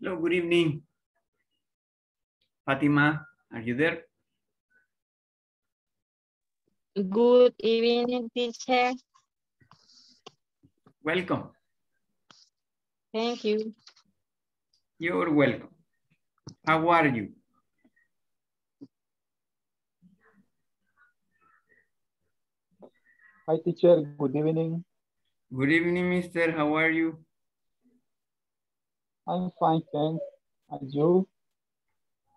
Hello, good evening. Fatima, are you there? Good evening, teacher. Welcome. Thank you. You're welcome. How are you? Hi, teacher. Good evening. Good evening, mister. How are you? I'm fine, thanks. And you?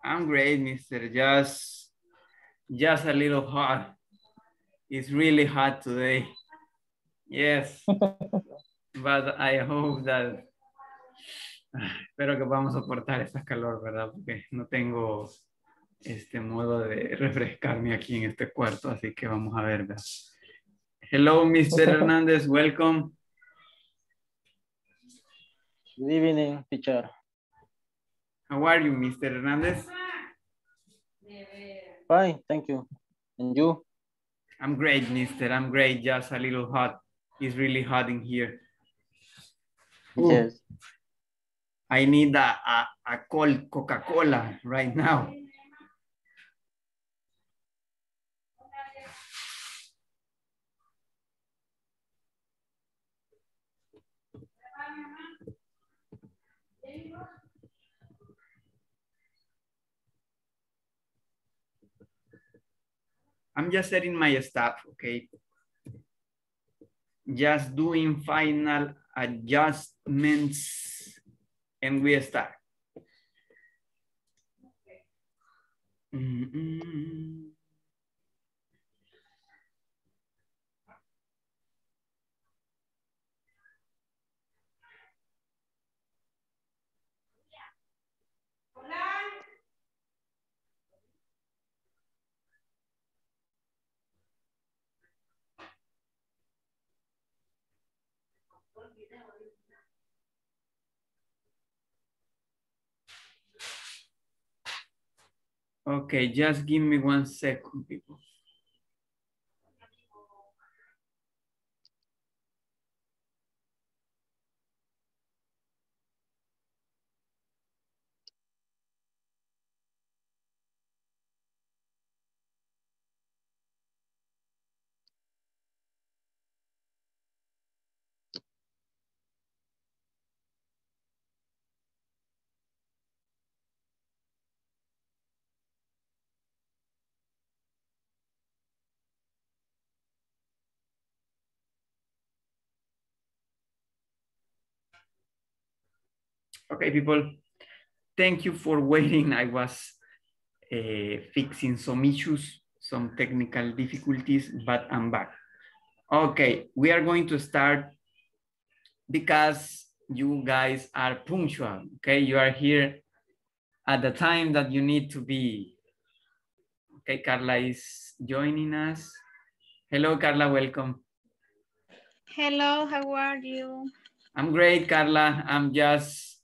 I'm great, mister. Just, just a little hot. It's really hot today. Yes. But I hope that... Espero que podamos soportar esta calor, ¿verdad? Porque no tengo este modo de refrescarme aquí en este cuarto, así que vamos a ver, ¿verdad? Hello, Mr. Hernandez. Welcome. Good evening, teacher. How are you, Mr. Hernandez? Fine, thank you. And you? I'm great, mister. I'm great. Just a little hot. It's really hot in here. Ooh. Yes. I need a, a, a cold Coca-Cola right now. I'm just setting my stuff, okay? Just doing final adjustments and we start. Mm -mm. Okay, just give me one second, people. Okay, people, thank you for waiting. I was uh, fixing some issues, some technical difficulties, but I'm back. Okay, we are going to start because you guys are punctual, okay? You are here at the time that you need to be. Okay, Carla is joining us. Hello, Carla, welcome. Hello, how are you? I'm great, Carla. I'm just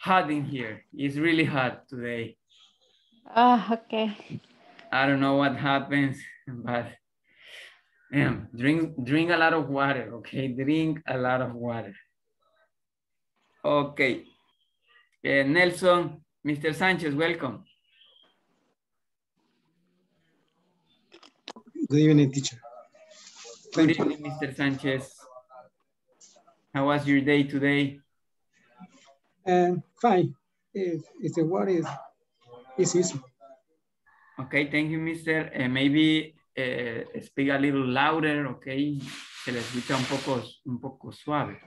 hot in here. It's really hot today. Oh, okay. I don't know what happens, but yeah, drink drink a lot of water, okay? Drink a lot of water. Okay. Uh, Nelson, Mr. Sanchez, welcome. Good evening, teacher. Good evening, Mr. Sanchez. How was your day today? And fine. If, if the water is, is easy. Okay, thank you, Mr. Uh, maybe uh, speak a little louder, okay? Se le escucha un poco, un poco suave.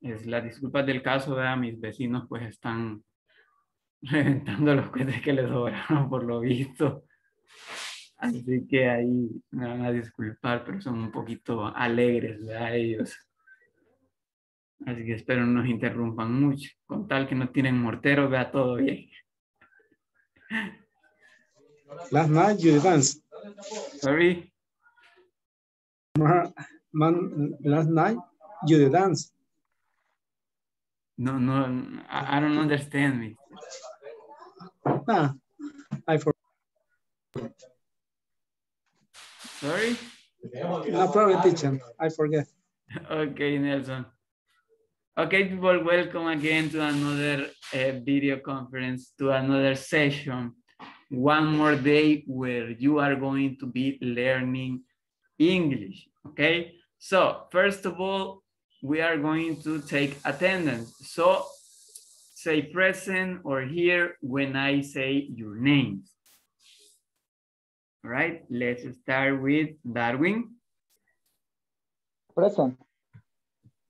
Es la disculpa del caso, ¿verdad? Mis vecinos pues están reventando los cohetes que les sobraron por lo visto. Así que ahí me van a disculpar, pero son un poquito alegres, ¿verdad? Ellos. Así que espero no nos interrumpan mucho. Con tal que no tienen mortero, vea todo bien. Last night you dance. Sorry? Man, last night you dance. No, no, I, I don't understand me. Ah, I forgot. Sorry? No problem, teacher. I forget. Okay, Nelson. Okay, people, welcome again to another uh, video conference, to another session. One more day where you are going to be learning English, okay? So, first of all, we are going to take attendance. So, say present or here when I say your name. All right, let's start with Darwin. Present.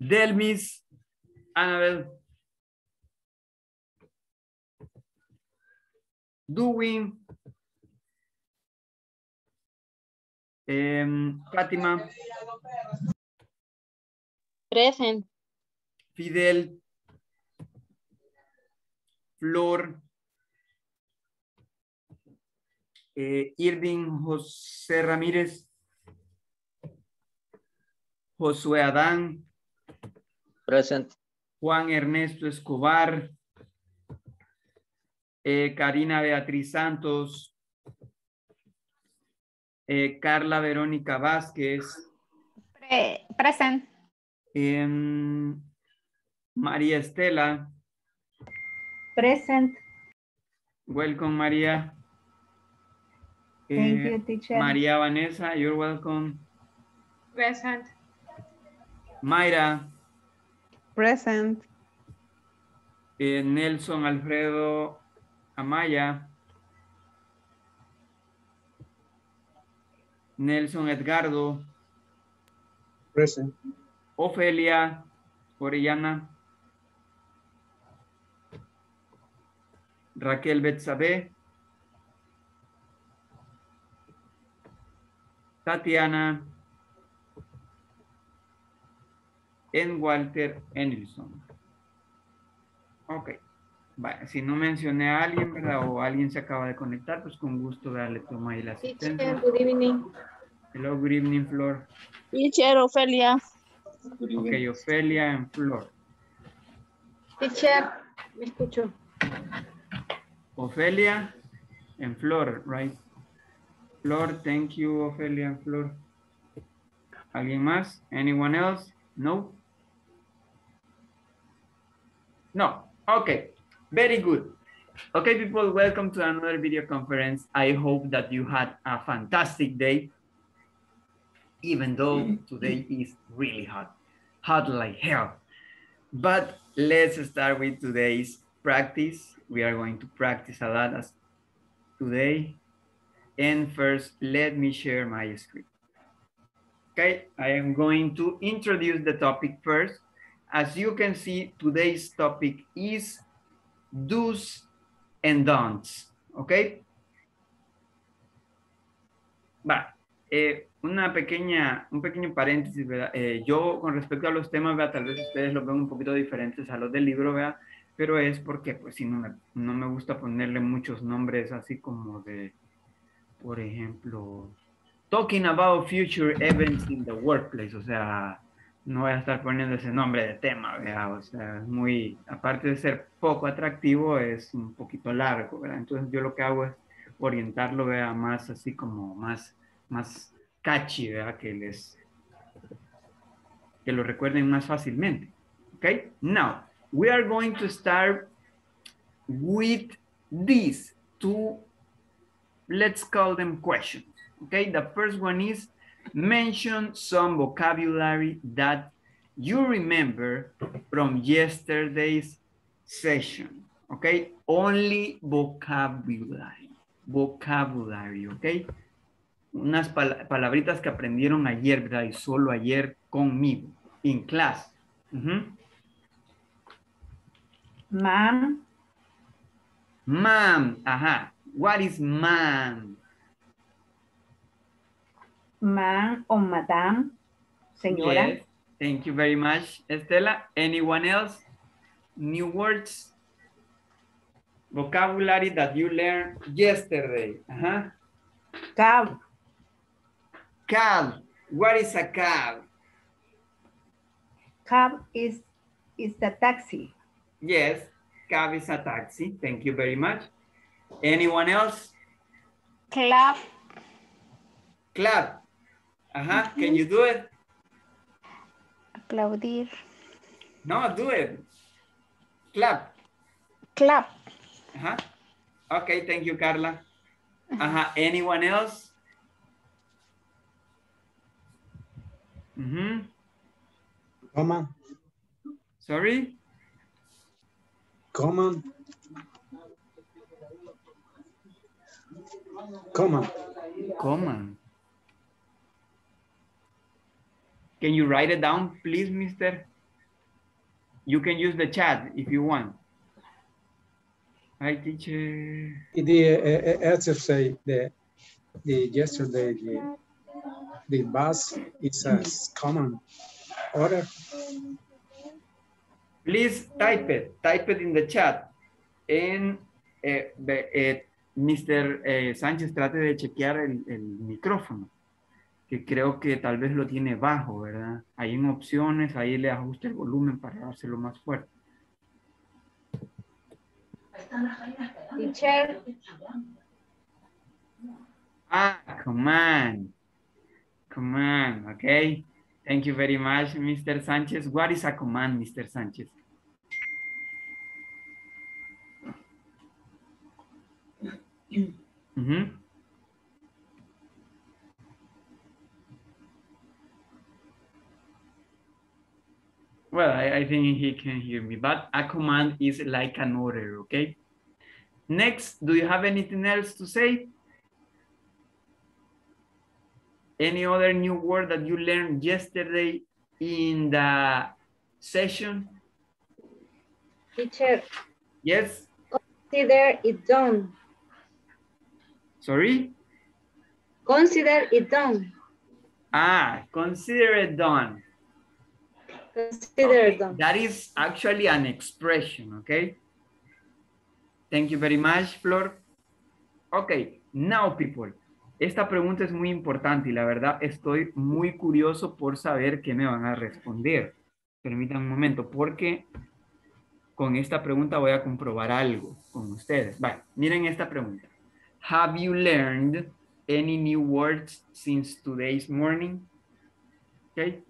Delmis, Annabel. Doing. Em, Fátima, Present. Fidel, Flor, eh, Irving José Ramírez, Josué Adán, Present. Juan Ernesto Escobar, eh, Karina Beatriz Santos, eh, Carla Verónica Vázquez, Pre- present. em, María Estela, Present. welcome María. Thank Eh, you, teacher. María Vanessa, you're welcome. Present. Mayra, Present. eh, Nelson Alfredo Amaya, Nelson Edgardo, Present. Ofelia Orellana, Raquel Betsabe, Tatiana, en Walter Enilson. Ok. Vale, si no mencioné a alguien, ¿verdad? O alguien se acaba de conectar, pues con gusto darle toma ahí la Teacher, asistencia. good evening. Hello, good evening, Flor. Teacher, Ofelia. Ok, Ofelia en Flor. Teacher, me escucho. Ofelia and Flor, right? Flor, thank you, Ofelia and Flor. ¿Alguien más? Anyone else? No? No. Okay. Very good. Okay, people, welcome to another video conference. I hope that you had a fantastic day, even though today is really hot, hot like hell. But let's start with today's practice. We are going to practice a lot as today. And first, let me share my screen. Okay, I am going to introduce the topic first. As you can see, today's topic is do's and don'ts. Okay. Va, eh, una pequeña, un pequeño paréntesis, ¿verdad? Eh, yo con respecto a los temas, ¿verdad? tal vez ustedes los ven un poquito diferentes a los del libro, ¿verdad? pero es porque pues sí, no me, no me gusta ponerle muchos nombres así como de, por ejemplo, talking about future events in the workplace, o sea, no voy a estar poniendo ese nombre de tema, ¿verdad? O sea, es muy, aparte de ser poco atractivo, es un poquito largo, ¿verdad? Entonces yo lo que hago es orientarlo, ¿verdad? Más así como más, más catchy, ¿verdad? Que les, que lo recuerden más fácilmente, ¿ok? Now, we are going to start with these two, let's call them questions. Okay, the first one is mention some vocabulary that you remember from yesterday's session. Okay, only vocabulary, vocabulary, okay. Unas pal palabritas que aprendieron ayer, ¿verdad? Y solo ayer conmigo, in class. Uh -huh. Ma'am. Ma'am, ajá. What is ma'am? Ma'am o madam. Señora. Yes. Thank you very much, Estela. Anyone else? New words? Vocabulary that you learned yesterday. Uh-huh. Cab. Cab. What is a cab? Cab is, is the taxi. Yes, cab is a taxi. Thank you very much. Anyone else? Clap. Clap. Uh-huh. Can you do it? Aplaudir. No, do it. Clap. Clap. Ajá. Okay, thank you, Carla. Ajá. Anyone else? Mm-hmm. Common, Sorry? common. Common. Common. Can you write it down, please, mister? You can use the chat if you want. Hi, teacher. The uh, uh, exercise, the, the yesterday, the, the bus is a common order. Please type it. Type it in the chat. And the- eh, Mr. eh, Sánchez trate de chequear el, el micrófono, que creo que tal vez lo tiene bajo, ¿verdad? Ahí en opciones, ahí le ajusta el volumen para dárselo más fuerte. Teacher, Ah, come on. Come on, okay. Thank you very much, Mr. Sanchez. What is a command, Mr. Sanchez? Mhm. Well, I, I think he can hear me, but a command is like an order, okay? Next, do you have anything else to say? Any other new word that you learned yesterday in the session? teacher, Yes, consider it done. sorry? Consider it done. Ah, consider it done. Consider it done. That is actually an expression, okay? Thank you very much, Flor. Okay, now people. Esta pregunta es muy importante y la verdad estoy muy curioso por saber qué me van a responder. Permítanme un momento, porque con esta pregunta voy a comprobar algo con ustedes. Vale, miren esta pregunta. Have you learned any new words since today's morning? Okay.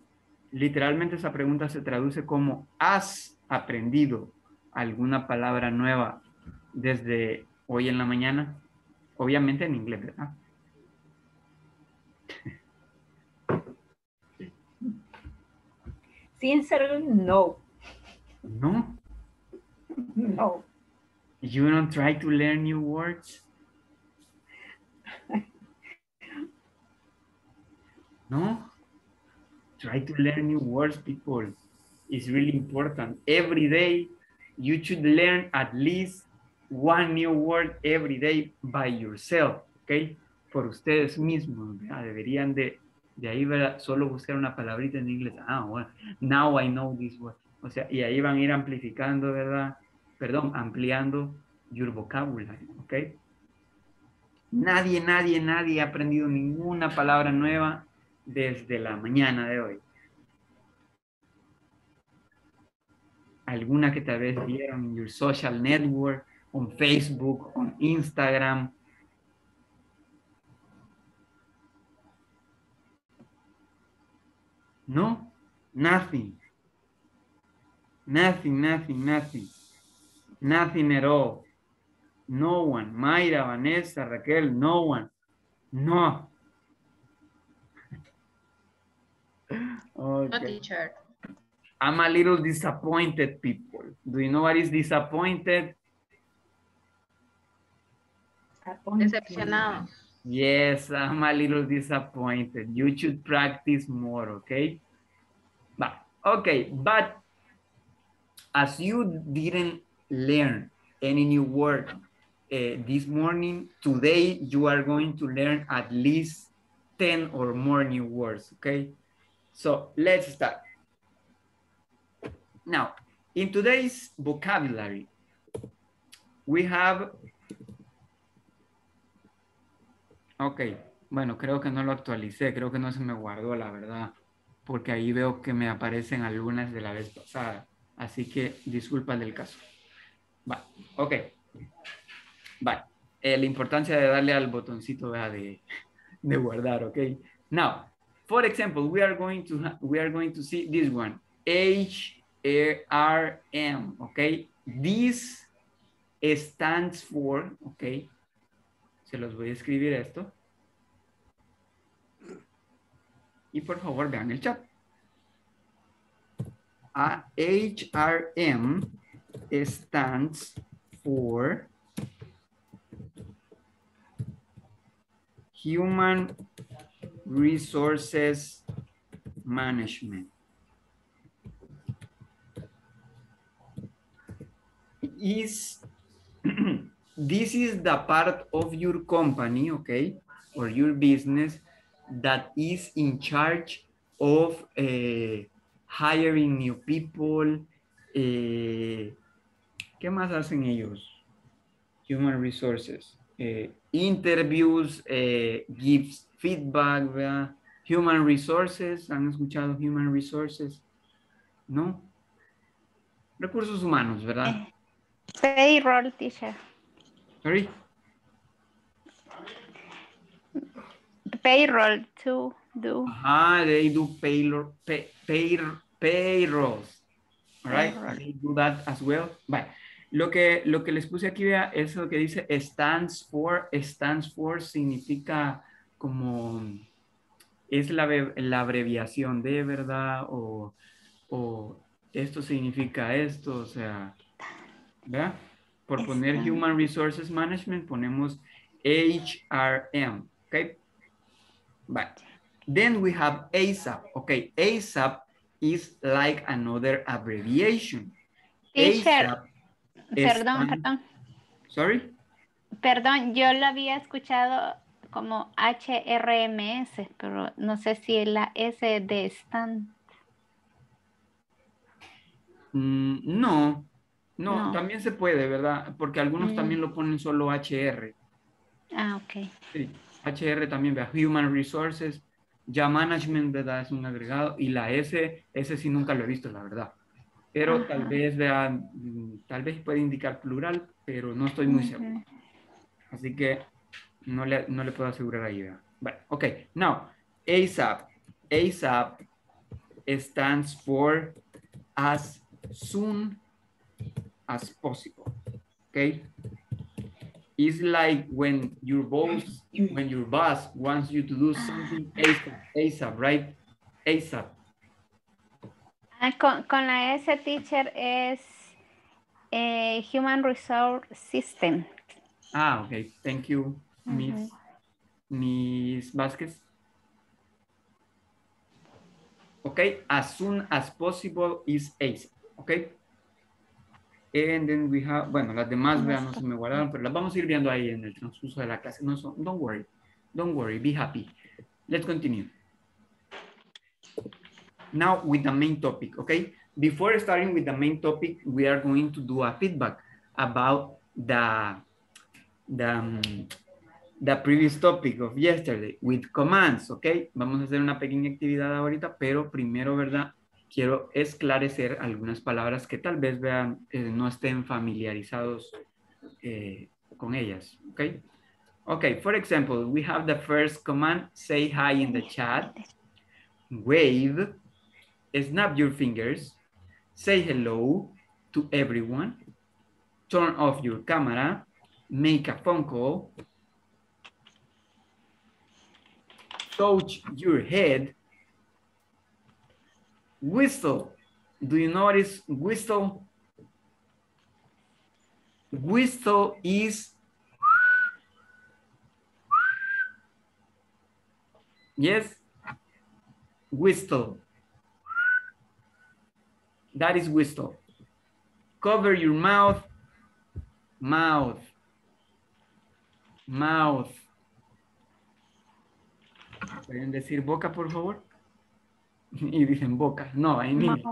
Literalmente esa pregunta se traduce como ¿has aprendido alguna palabra nueva desde hoy en la mañana? Obviamente en inglés, ¿verdad? Sincerely, no. No. No. You don't try to learn new words? No? Try to learn new words, people. It's really important. Every day, you should learn at least one new word every day by yourself, ¿ok? Por ustedes mismos, ¿verdad? Deberían de, de ahí, ¿verdad? Solo buscar una palabrita en inglés. Ah, bueno, now I know this word. O sea, y ahí van a ir amplificando, ¿verdad? Perdón, ampliando your vocabulary, ¿ok? Nadie, nadie, nadie ha aprendido ninguna palabra nueva desde la mañana de hoy. Alguna que tal vez vieron en your social network, on Facebook, on Instagram. No, nothing. Nothing, nothing, nothing. Nothing at all. No one. Mayra, Vanessa, Raquel, no one. No. No, Okay. teacher. I'm a little disappointed, people. Do you know what is disappointed? Decepcionado. Yes, I'm a little disappointed. You should practice more, okay? But, okay, but as you didn't learn any new word uh, this morning, today you are going to learn at least 10 or more new words, okay? So let's start. Now, in today's vocabulary, we have Ok, bueno, creo que no lo actualicé, creo que no se me guardó, la verdad, porque ahí veo que me aparecen algunas de la vez pasada, así que disculpa del caso. Va, ok. Va, eh, la importancia de darle al botoncito de, de guardar, ok. Now, for example, we are going to we are going to see this one, H R M. Okay? This stands for, okay? Se los voy a escribir esto. Y por favor vean el chat. A HRM stands for Human Resources Management. Is this is the part of your company, okay, or your business that is in charge of uh, hiring new people. Uh, ¿Qué más hacen ellos? Human resources. Uh, interviews, gives feedback, ¿verdad? Human resources, ¿han escuchado human resources? ¿No? Recursos humanos, ¿verdad? Payroll, teacher. Sorry? Payroll to do. Ah, they do payroll, pay, pay, payrolls. All right? Payroll. They do that as well. Vale. Lo que, lo que les puse aquí, vea, es lo que dice stands for. Stands for significa como, es la, la abreviación de, ¿verdad? O, o esto significa esto, o sea, ¿verdad? Por poner. Human Resources Management ponemos HRM, ¿ok? Vale. Then we have ASAP, okay? ASAP is like another abbreviation. Teacher, ASAP perdón, perdón. Sorry? Perdón, yo lo había escuchado como HRMS, pero no sé si la S de stand. Mm, no, no, No. también se puede, ¿verdad? Porque algunos Mm. también lo ponen solo HR. Ah, ok. Sí, HR también, vea, Human Resources, ya Management, ¿verdad? Es un agregado. Y la S, ese sí nunca lo he visto, la verdad. Pero tal vez, vean, mm, tal vez puede indicar plural, pero no estoy muy seguro. Así que no le, no le puedo asegurar ahí. Vale, ok. Now, ASAP. ASAP stands for as soon as possible. Okay? It's like when your boss, when your boss wants you to do something ASAP, ASAP, right? ASAP. Ah, con, con la S teacher es eh, Human Resource System. Ah, ok. Thank you, Miss, Ujú. Miss Vasquez. Okay, as soon as possible is ASAP. Okay. And then we have, bueno, las demás, vean, no se me guardaron, pero las vamos a ir viendo ahí en el transcurso de la clase. No son, don't worry, don't worry, be happy. Let's continue. Now with the main topic, okay? Before starting with the main topic, we are going to do a feedback about the the, um, the previous topic of yesterday with commands, ¿ok? Vamos a hacer una pequeña actividad ahorita, pero primero, ¿verdad? Quiero esclarecer algunas palabras que tal vez vean, eh, no estén familiarizados eh, con ellas, ¿ok? Okay, for example, we have the first command, say hi in the chat, wave, snap your fingers, say hello to everyone, turn off your camera, make a phone call, touch your head, whistle. Do you notice whistle? Whistle is yes, whistle. That is whistle. Cover your mouth, mouth, mouth. ¿Pueden decir boca, por favor? Y dicen boca. No, en inglés.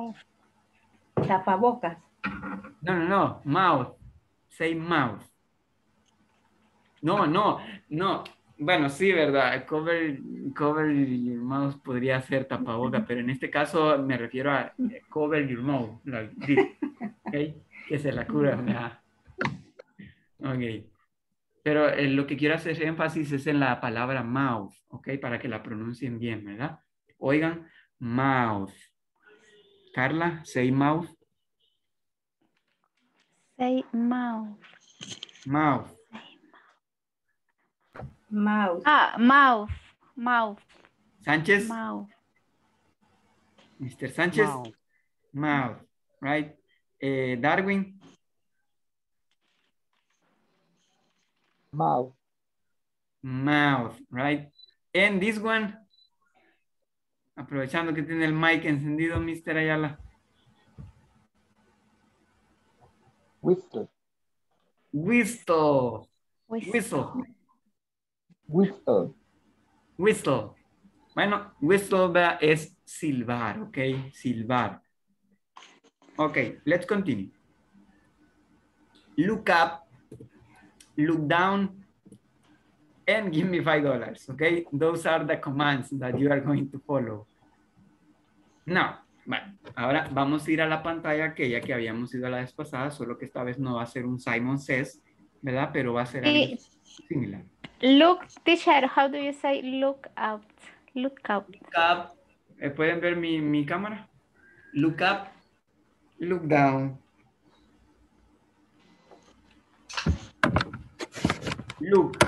Tapabocas. No, no, no. Mouth. Say mouth. No, no, no. Bueno, sí, ¿verdad? Cover, cover your mouth podría ser tapaboca, pero en este caso me refiero a eh, cover your mouth. Like. Que se la cura. ¿verdad? Ok. Pero eh, lo que quiero hacer énfasis es en la palabra mouth, ¿ok? Para que la pronuncien bien, ¿verdad? Oigan, mouth. Carla, say mouth. Say mouth. Mouth. Mouse. Ah, mouth. Mouth. Sánchez. Mouth. Mr. Sánchez. Mouth. Mouth. Right. Eh, Darwin. Mouth. Mouth. Right. And this one. Aprovechando que tiene el mic encendido, Mr. Ayala. Whistle. Whistle. Whistle. Whistle. Whistle. Whistle. Bueno, whistle ¿verdad? es silbar, ¿ok? Silbar. Ok, let's continue. Look up, look down, and give me five dollars, okay? Those are the commands that you are going to follow. Now, bueno, ahora vamos a ir a la pantalla aquella que habíamos ido a la vez pasada, solo que esta vez no va a ser un Simon Says, ¿verdad? Pero va a ser Sí. Similar. Look, teacher, how do you say look out? Look out. Look up. Eh, ¿Pueden ver mi, mi cámara? Look up. Look down. Look.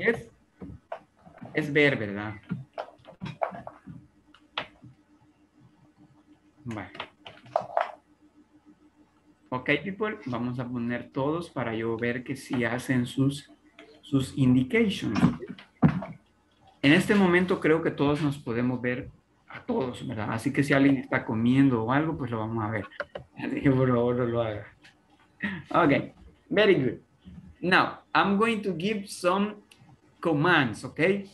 Yes. Es ver, ¿verdad? Bueno. Ok, people, vamos a poner todos para yo ver que si hacen sus, sus indications. En este momento creo que todos nos podemos ver a todos, ¿verdad? Así que si alguien está comiendo o algo, pues lo vamos a ver. Así que por favor lo haga. Ok, very good. Now, I'm going to give some commands, okay?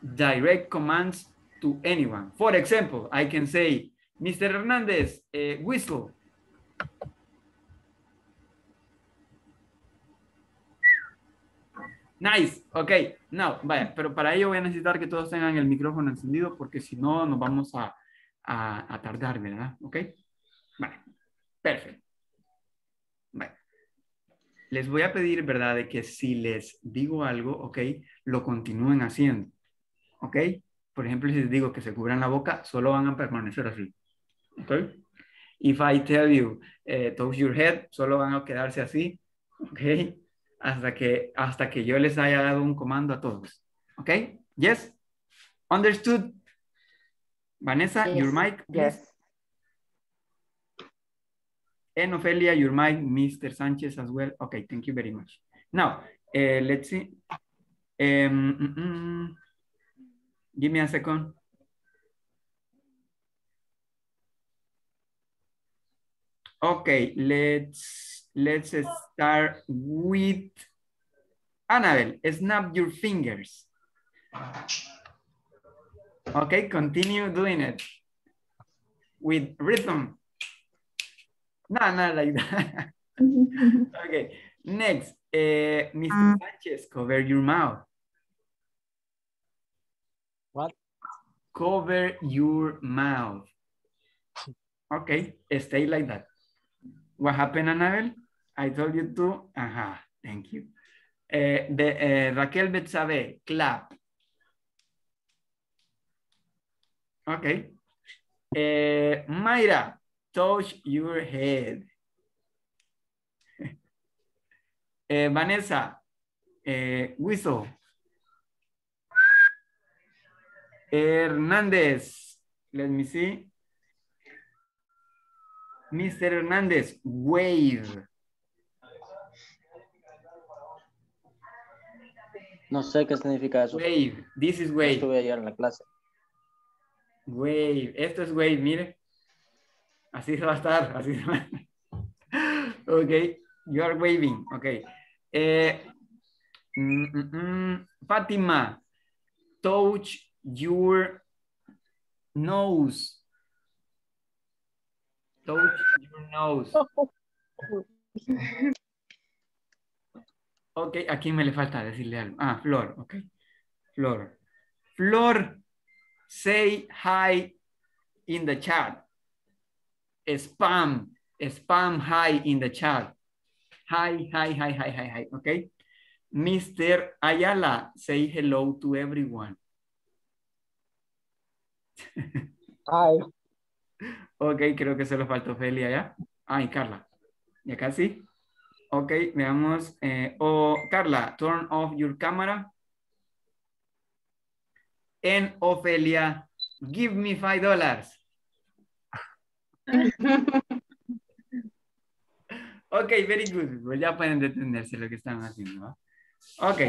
Direct commands to anyone. For example, I can say, Mr. Hernandez, eh, whistle. Nice, ok. No, vaya, pero para ello voy a necesitar que todos tengan el micrófono encendido porque si no nos vamos a, a, a tardar, ¿verdad? Ok. Vale, perfecto. Vale. Les voy a pedir, ¿verdad? De que si les digo algo, ok, lo continúen haciendo. Ok. Por ejemplo, si les digo que se cubran la boca, solo van a permanecer así. Ok. If I tell you, eh, toast your head, solo van a quedarse así. Ok hasta que, hasta que yo les haya dado un comando a todos. ¿Ok? Yes? Understood? Vanessa, Yes. your mic, please. Yes. And Ophelia, your mic, Mr. Sanchez as well. Okay, thank you very much. Now, eh, let's see. Um, mm, mm. give me a second. Okay, let's let's start with Annabelle. Snap your fingers. Okay, continue doing it with rhythm. No, not like that. okay, next, uh, Mr. Sanchez, cover your mouth. What? Cover your mouth. Okay, stay like that. What happened, Annabelle? I told you to. Aha, thank you. The, uh, Raquel Betsabe, clap. Okay. Uh, Mayra, touch your head. Uh, Vanessa, uh, whistle. Hernandez, let me see. Mr. Hernandez, wave. No sé qué significa eso. Wave. This is wave. Estuve ayer en la clase. Wave. Esto es wave, mire. Así se va a estar. Así se va. ok. You are waving. Ok. Eh, mm, mm, mm. Fatima, touch your nose. Touch your nose. Ok, aquí me le falta decirle algo. Ah, Flor, ok. Flor. Flor, say hi in the chat. Spam, spam hi in the chat. Hi, hi, hi, hi, hi, hi, ok. Mr. Ayala, say hello to everyone. I. Ok, creo que solo falta Ofelia ya. Ah, y Carla. ¿Ya casi? Ok, veamos. Eh, oh, Carla, turn off your camera. And Ofelia, give me five dollars. ok, very good. Pues ya pueden detenerse lo que están haciendo. Ok,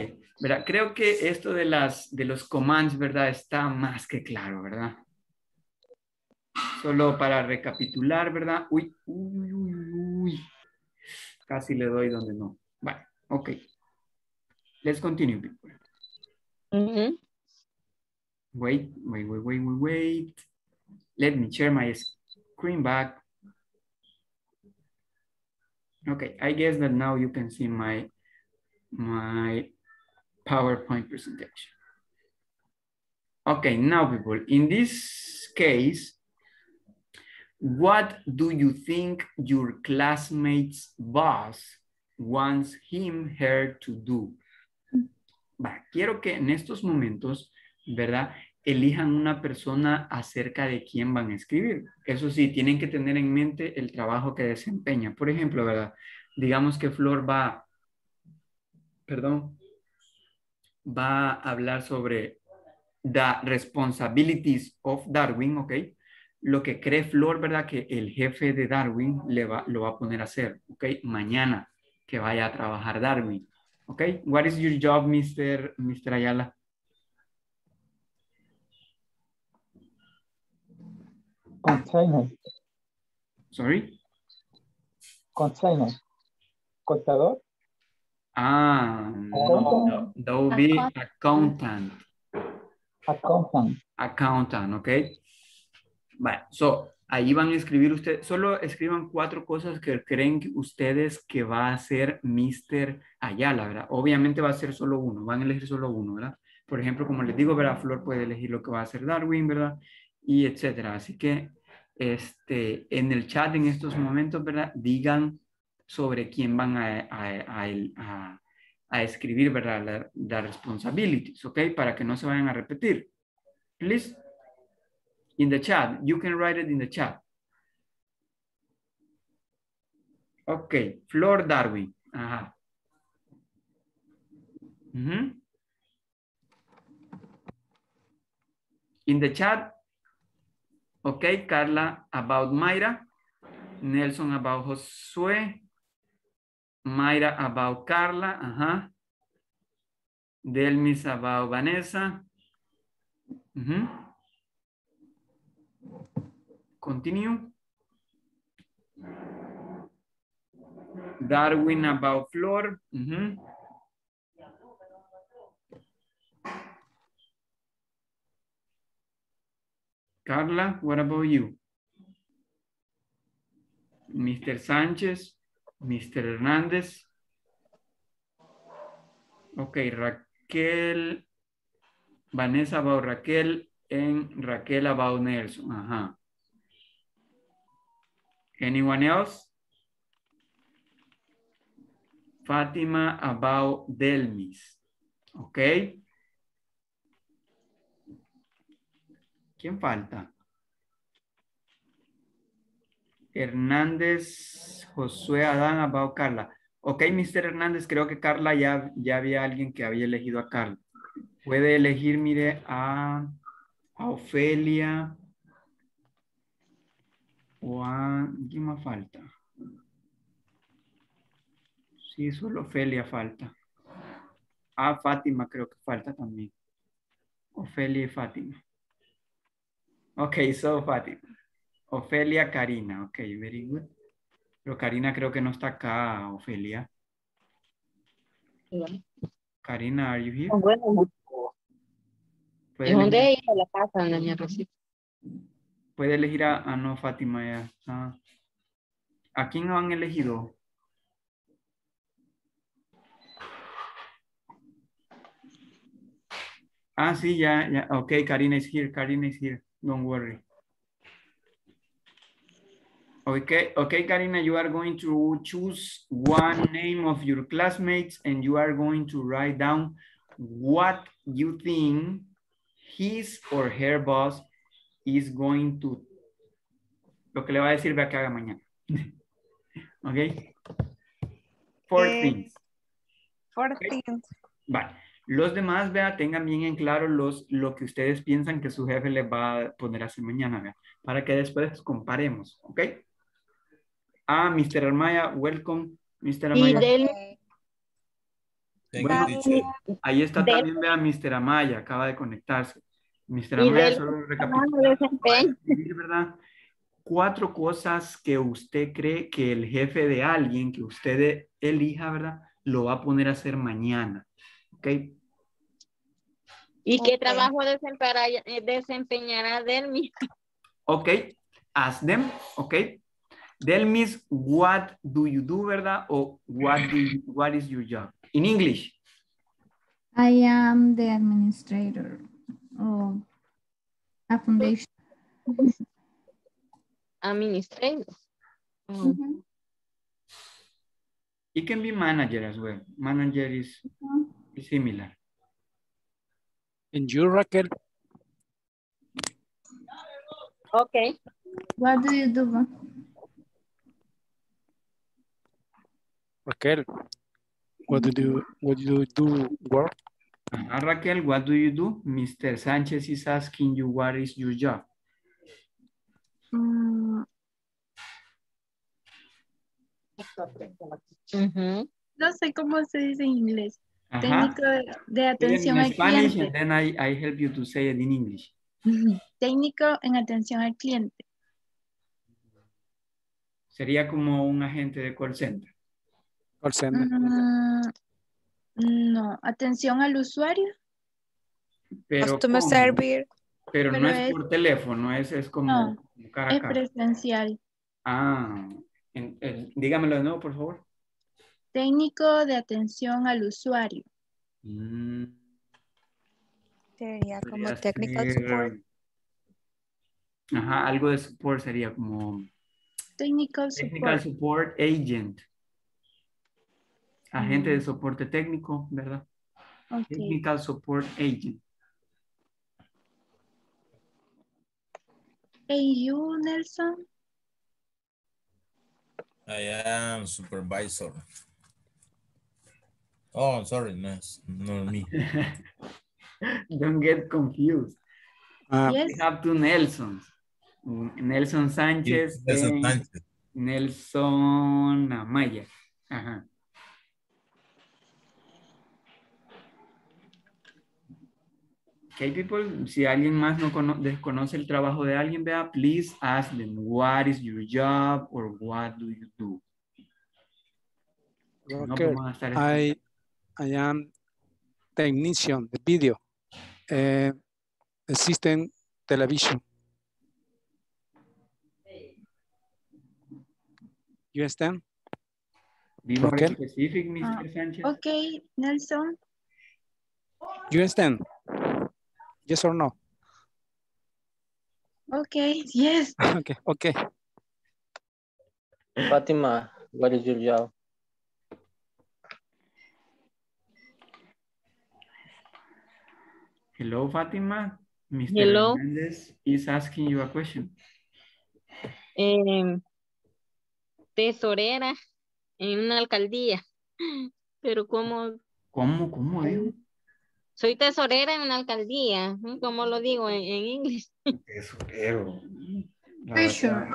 ¿verdad? creo que esto de, las, de los commands, ¿verdad? Está más que claro, ¿verdad? Solo para recapitular, ¿verdad? Uy, uy, uy, uy. Casi le doy donde no. Vale, ok. Let's continue, people. Mm-hmm. Wait, wait, wait, wait, wait, wait. Let me share my screen back. Okay, I guess that now you can see my my PowerPoint presentation. Okay, now people, in this case, what do you think your classmate's boss wants him, her to do? Quiero que en estos momentos, ¿verdad? Elijan una persona acerca de quién van a escribir. Eso sí, tienen que tener en mente el trabajo que desempeña. Por ejemplo, ¿verdad? Digamos que Flor va perdón, va a hablar sobre the responsibilities of Darwin, ¿ok? Lo que cree Flor, ¿verdad? Que el jefe de Darwin le va, lo va a poner a hacer, ¿ok? Mañana que vaya a trabajar Darwin, ¿ok? What is your job, Mr. Mr. Ayala? Container. Sorry? Container. Contador. Ah, no, that would be accountant. Accountant. Accountant, ok. Vale, so, ahí van a escribir ustedes, solo escriban cuatro cosas que creen que ustedes que va a hacer Mr. Ayala, ¿verdad? Obviamente va a ser solo uno, van a elegir solo uno, ¿verdad? Por ejemplo, como les digo, ¿verdad? Flor puede elegir lo que va a hacer Darwin, ¿verdad? Y etcétera. Así que, este, en el chat en estos momentos, ¿verdad? Digan sobre quién van a, a, a, a escribir, ¿verdad? Las responsibilities, ¿ok? Para que no se vayan a repetir. Please, in the chat, you can write it in the chat. Ok, Flor Darwin. Uh -huh. In the chat, okay, Carla about Mayra, Nelson about Josué, Mayra about Carla, ajá. Delmis about Vanessa. Continue. Darwin about -huh. Carla, what about you? Mr. Sánchez. Mr. Hernández. Ok, Raquel. Vanessa about Raquel en Raquel about Nelson. Ajá. Anyone else? Fátima about Delmis. Ok. ¿Quién falta? Hernández, Josué Adán, about Carla. Ok, Mr. Hernández, creo que Carla ya, ya había alguien que había elegido a Carla. Puede elegir, mire, a, a Ofelia o a... ¿Quién más falta? Sí, solo Ofelia falta. A Fátima creo que falta también. Ofelia y Fátima. Ok, so Fátima. Ofelia Karina. Ok, very good. Pero Karina creo que no está acá, Ofelia. Yeah. Karina, are you here? Bueno, ¿Puede es donde elegir, ir a la casa, doña Rosita. Puede elegir a, no, Fátima ya. ¿A quién han elegido? Ah, sí, ya, ya. Ok, Karina is here. Karina is here. Don't worry. Okay, okay, Karina, you are going to choose one name of your classmates and you are going to write down what you think his or her boss is going to, lo que le va a decir, vea que haga mañana. ok. Four Eh, things. Four things. Vale. Los demás, vea, tengan bien en claro los, lo que ustedes piensan que su jefe les va a poner a hacer mañana, vea, para que después comparemos, ¿ok? Ah, Mr. Armaya, welcome, Mr. Y Amaya. del, Ah. Ahí está del- también, vea, Mr. Amaya, acaba de conectarse. Amaya, del- solo recapitulando, ¿verdad? Cuatro cosas que usted cree que el jefe de alguien que usted elija, ¿verdad? Lo va a poner a hacer mañana, ¿ok? ¿Y qué Ok. trabajo desempeñará, eh, desempeñará Delmi? Ok, ask them, ok. Del means what do you do, ¿verdad? O what, do you- what is your job? In English. I am the administrator of a foundation. Administrator. Mhm. It can be manager as well. Manager is, is similar. And you, Raquel, Ok. What do you do? ma? Raquel, what do you what do you do work? Ajá, Raquel, what do you do? Mr. Sanchez is asking you what is your job. Mm, no sé cómo se dice en inglés. Técnico de, de atención in al Spanish cliente. and then I, I help you to say it in English. Técnico en atención al cliente. Sería como un agente de call center. Call center. No, atención al usuario. Pero, Customer ¿cómo? service. pero no es es- por teléfono, es, es como, No, como cara a Es presencial. Ah, en- en- dígamelo de nuevo, por favor. Técnico de atención al usuario. Mm, Sería como podría technical ser- support. Ajá, algo de support sería como Technical technical support. support agent. Agente de Mm. soporte técnico, ¿verdad? Ok. Technical support agent. Hey, you, Nelson. I am supervisor. Oh, sorry, no, not me. Don't get confused. Ah, Yes. We have two Nelsons. Nelson Sánchez Nelson and Sánchez. Nelson Amaya. Ajá. Okay, people, si alguien más no cono- desconoce el trabajo de alguien, vea, please ask them, what is your job or what do you do? No a estar I I am technician, the video, uh, the system television. You understand? Be more Raquel. specific, Mr. Ah, Sánchez. Ok, Nelson. You understand? Yes or no? Ok, yes. Okay, okay. Fatima, what is your job? Hello, Fatima. Mr. Hello. Hernandez is asking you a question. Em, tesorera en una alcaldía. Pero ¿cómo? ¿Cómo, cómo dijo? Soy tesorera en una alcaldía. ¿Mm? ¿Cómo lo digo en, en inglés? Tesorero. La verdad,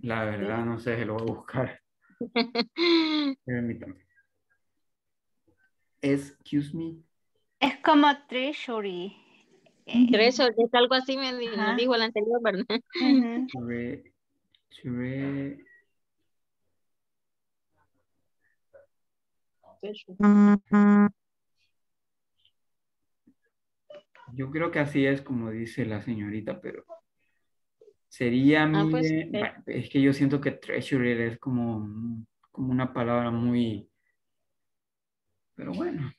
la verdad, no sé, lo voy a buscar. Permítame. Excuse me. Es como treasury. Eso es algo así me Ajá. dijo el anterior, ¿verdad? Ujú. Tre- tre- Yo creo que así es como dice la señorita, pero sería Ah, pues, ok. bueno, es que yo siento que treasurer es como, como una palabra muy, pero bueno.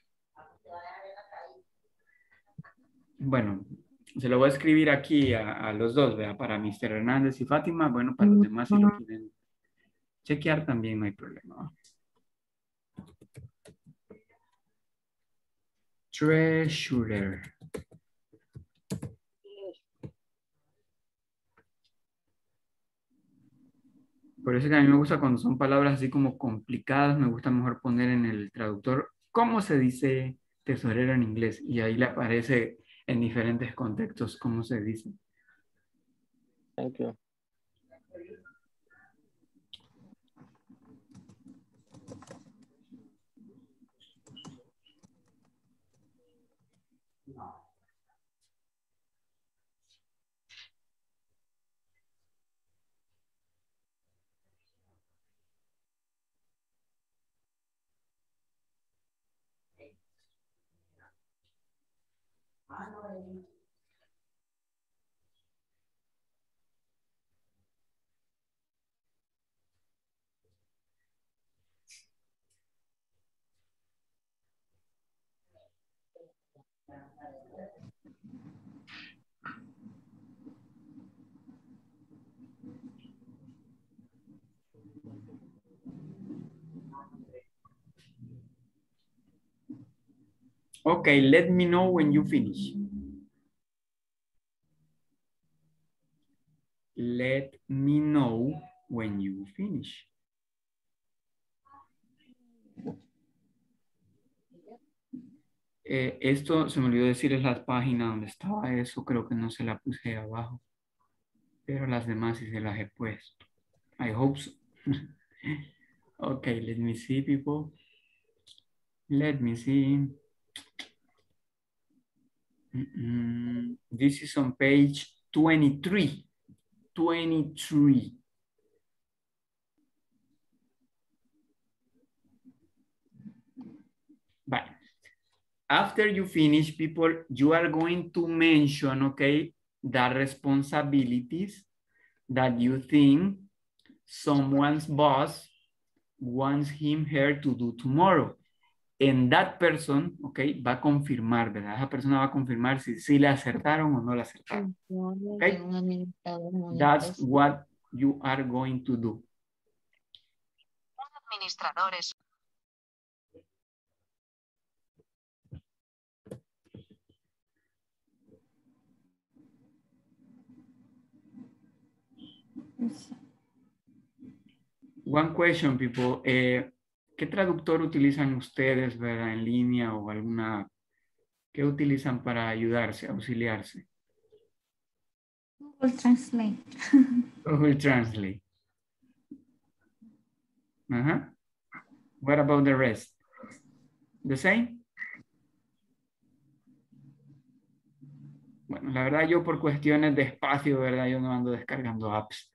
Bueno, se lo voy a escribir aquí a, a los dos, ¿vea? Para Mr. Hernández y Fátima. Bueno, para los demás si lo quieren chequear también no hay problema. Treasurer. Por eso es que a mí me gusta cuando son palabras así como complicadas, me gusta mejor poner en el traductor cómo se dice tesorero en inglés y ahí le aparece en diferentes contextos cómo se dice. Thank you. 因为 Okay, let me know when you finish. Let me know when you finish. Eh, esto se me olvidó decir es la página donde estaba eso, creo que no se la puse abajo, pero las demás sí se las he puesto. I hope so. okay, let me see people. Let me see. Mm -mm. This is on page 23. 23. But after you finish, people, you are going to mention, okay, the responsibilities that you think someone's boss wants him, her to do tomorrow. And that person, okay, va a confirmar, ¿verdad? Esa persona va a confirmar si, si le acertaron o no le acertaron. Okay? That's what you are going to do. Administradores. One question, people. Eh, ¿Qué traductor utilizan ustedes, verdad, en línea o alguna? ¿Qué utilizan para ayudarse, auxiliarse? Google Translate. Google Translate. Uh-huh. What about the rest? The same? Bueno, la verdad yo por cuestiones de espacio, ¿verdad? Yo no ando descargando apps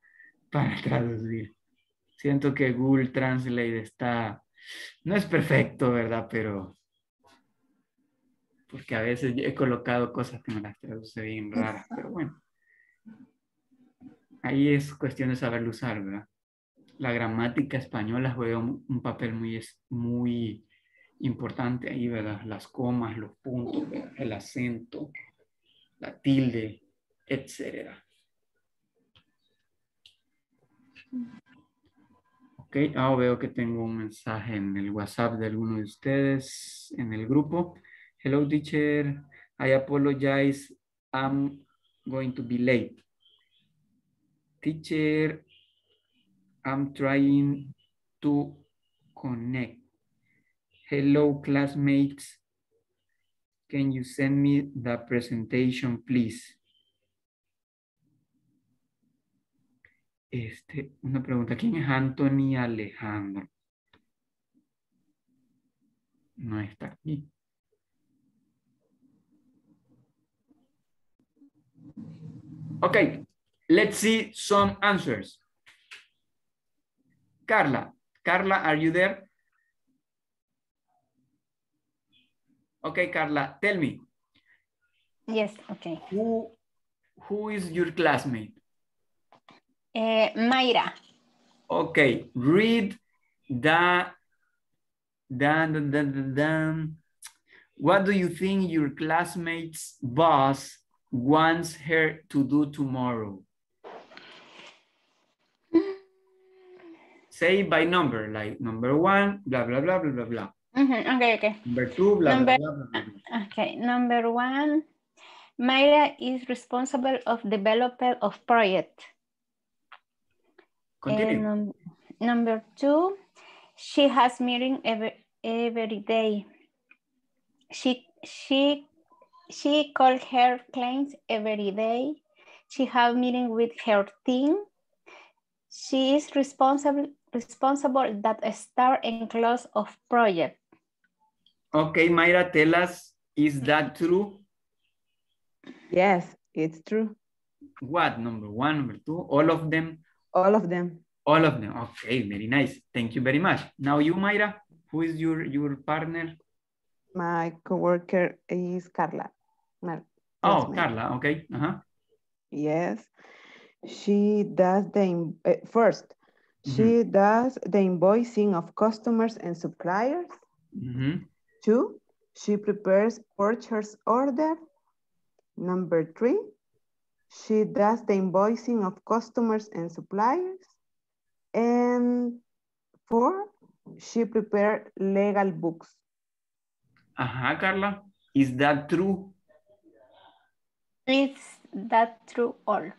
para traducir. Siento que Google Translate está, no es perfecto, ¿verdad? Pero, porque a veces he colocado cosas que me las traduce bien raras, pero bueno. Ahí es cuestión de saberlo usar, ¿verdad? La gramática española juega un, un papel muy, muy importante ahí, ¿verdad? Las comas, los puntos, ¿verdad? el acento, la tilde, etcétera. Ok, ahora veo que tengo un mensaje en el WhatsApp de alguno de ustedes en el grupo. Hello, teacher. I apologize. I'm going to be late. Teacher, I'm trying to connect. Hello, classmates. Can you send me the presentation, please? Este, una pregunta. ¿Quién es Anthony Alejandro? No está aquí. Okay, let's see some answers. Carla, Carla, are you there? Okay, Carla, tell me. Yes, okay. Who, who is your classmate? Eh, Mayra. Okay, read the, the, the, the, the, what do you think your classmate's boss wants her to do tomorrow? Say by number, like number one, blah, blah, blah, blah, blah, blah. Mhm, Okay, okay. Number two, blah, Number- blah, blah, blah, blah. Okay, number one, Mayra is responsible of development of project. Continue. And, num- number two, she has meeting every, every day. She she she call her clients every day. She have meeting with her team. She is responsible responsible that start and close of project. Okay, Mayra, tell us, is that true? Yes, it's true. What, number one, number two, all of them? All of them. All of them, okay, very nice. Thank you very much. Now you, Mayra, who is your, your partner? My coworker is Carla. Mar- Oh. Carla, okay, uh-huh. Yes. She does the, uh, first, she does the invoicing of customers and suppliers. Mhm. Two, she prepares purchase order. Number three, she does the invoicing of customers and suppliers. And four, she prepared legal books. Ajá, Carla, is that true? Is that true all?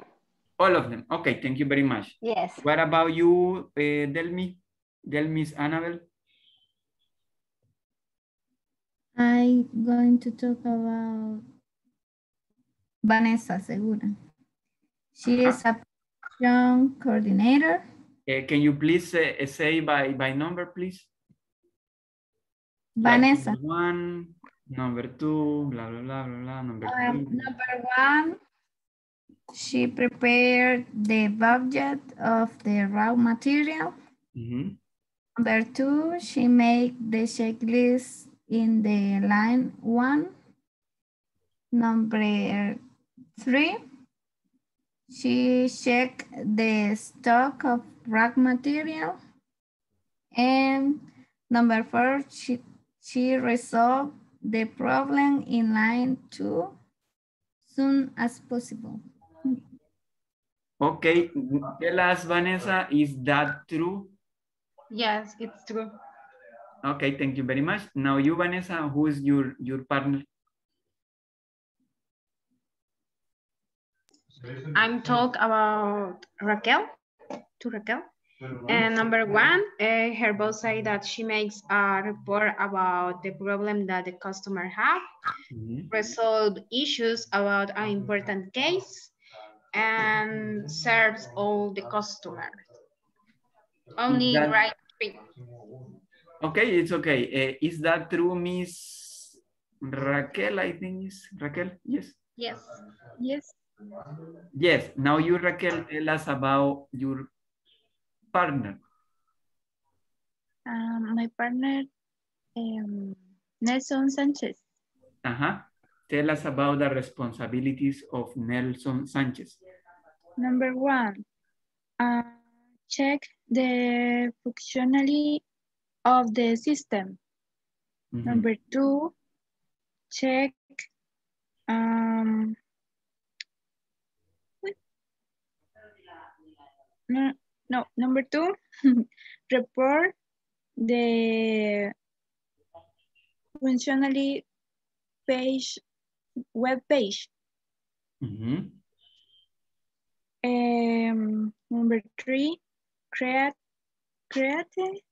All of them, okay, thank you very much. Yes. What about you, uh, Delmi? Delmi's Annabelle? I'm going to talk about Vanessa Segura. She is a production coordinator. Uh, can you please uh, say by, by number, please? Vanessa. number One, number two, blah, blah, blah, blah, blah, number Um, three. number one, she prepared the budget of the raw material. Mhm. Number two, she made the checklist in the line one. Number three, she checked the stock of raw material. And number four, she, she resolved the problem in line two soon as possible. Okay, tell us, Vanessa, is that true? Yes, it's true. Okay, thank you very much. Now you, Vanessa, who is your, your partner? I'm talk about Raquel, to Raquel. And number one, uh, her boss say that she makes a report about the problem that the customer have, resolve issues about an important case, and serves all the customers. Only That- right thing. Okay, it's okay. Uh, is that true, Miss Raquel? I think is Raquel. Yes. Yes. Yes. Yes. Now you, Raquel, tell us about your partner. Um, my partner, um, Nelson Sanchez. Uh-huh. Tell us about the responsibilities of Nelson Sanchez. Number one, uh, check the functionality of the system. Mhm. Number two, check um, no, number two, report the functionally page, web page. Mhm. Um, number three, create, create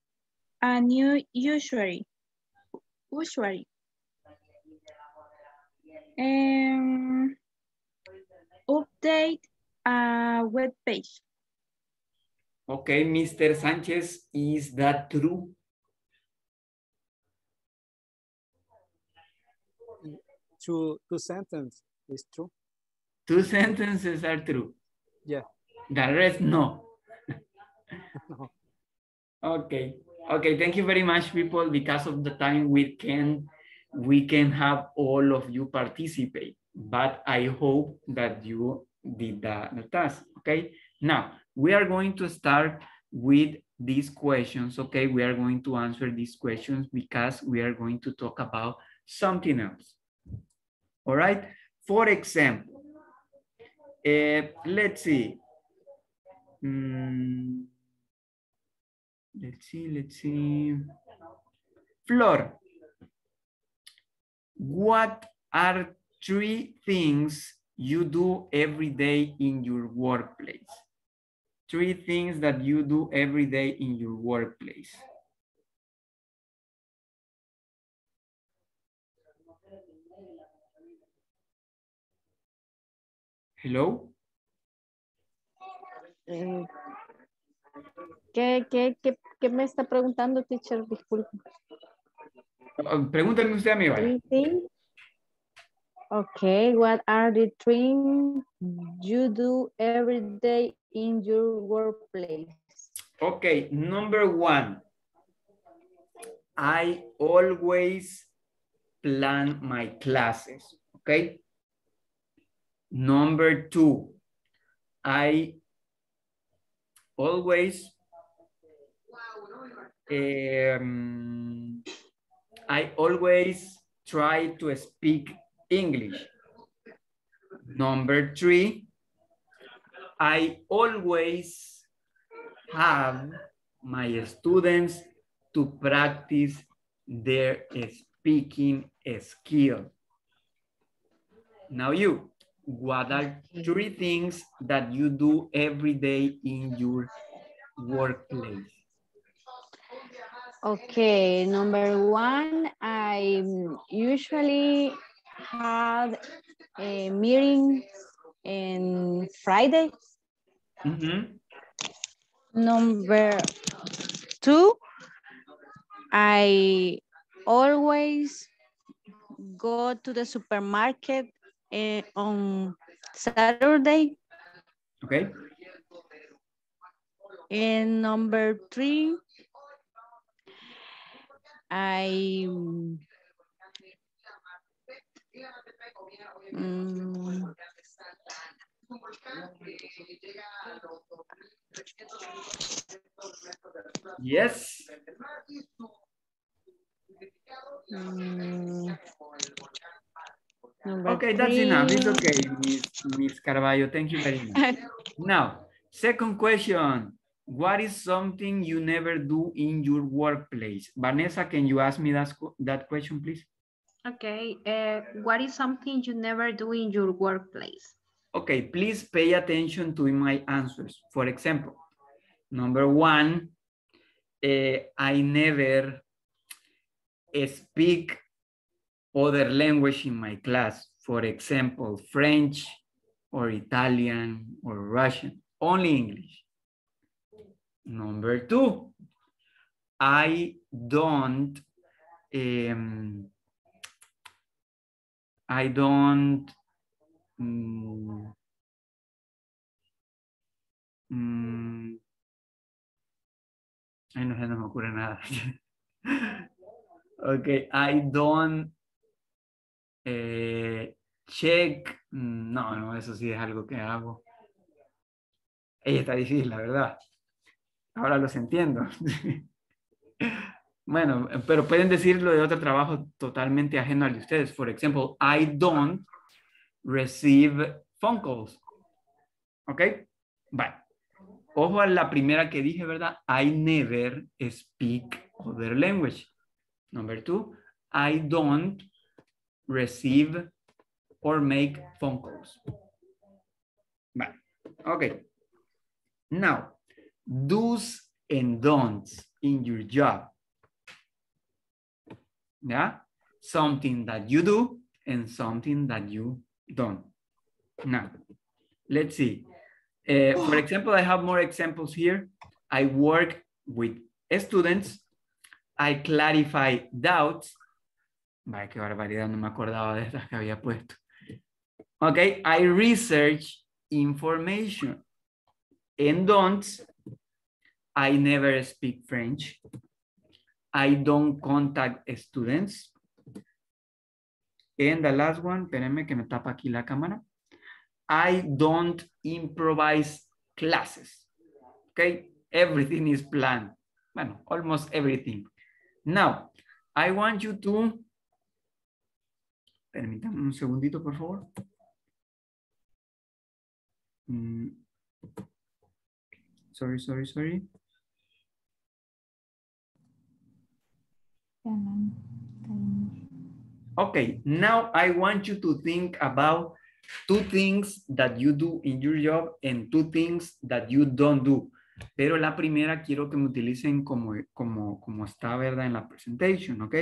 a new usuary. Usuary. Um, update a web page. Okay, Mr. Sanchez, is that true? Two, two sentence is true. Two sentences are true. Yeah. The rest, no. No. Okay. Okay, thank you very much, people. Because of the time, we can we can have all of you participate. But I hope that you did the, the task. Okay. Now we are going to start with these questions. Okay, we are going to answer these questions because we are going to talk about something else. All right. For example, eh, let's see. Mm, let's see, let's see. Flor, what are three things you do every day in your workplace? Three things that you do every day in your workplace. Hello? Eh, ¿Qué, qué, qué, qué me está preguntando, teacher? Disculpe. Uh, Pregúntame usted a mí, vale. Three things? Okay, what are the things you do every day in your workplace? Okay, number one. I always plan my classes, okay? Number two, I always um, I always try to speak English. Number three, I always have my students to practice their speaking skill. Now you, what are three things that you do every day in your workplace? Okay, number one, I usually have a meeting in Friday. Mhm. Number two, I always go to the supermarket eh, on Saturday. Okay. And number three, I mm, Yes. mm, Okay, that's enough. It's okay, Miss, Miss Carvalho. Thank you very much. Now, second question. What is something you never do in your workplace? Vanessa, can you ask me that, that question, please? Okay, uh, what is something you never do in your workplace? Okay, please pay attention to my answers. For example, number one, eh, I never speak other language in my class. For example, French or Italian or Russian, only English. Number two, I don't, um, I don't, mm, mm, ay, no no me ocurre nada. okay, I don't eh, check, mm, no, no, eso sí es algo que hago. Ella está difícil, la verdad. Ahora los entiendo. Bueno, pero pueden decirlo de otro trabajo totalmente ajeno al de ustedes. For example, I don't receive phone calls. ¿Ok? Vale. Ojo a la primera que dije, ¿verdad? I never speak other language. Number two, I don't receive or make phone calls. Vale. Ok. Now, do's and don'ts in your job. Yeah? Something that you do and something that you don't. Now, let's see. Uh, for example, I have more examples here. I work with students. I clarify doubts. Vaya, qué barbaridad, no me acordaba de estas que había puesto. Okay, I research information. And don't, I never speak French. I don't contact students. And the last one, espérenme que me tapa aquí la cámara. I don't improvise classes. Okay, everything is planned. Bueno, almost everything. Now, I want you to, permítanme un segundito, por favor. Mm. Sorry, sorry, sorry. Okay, now I want you to think about two things that you do in your job and two things that you don't do. Pero la primera quiero que me utilicen como, como, como está, ¿verdad? En la presentation, ¿ok?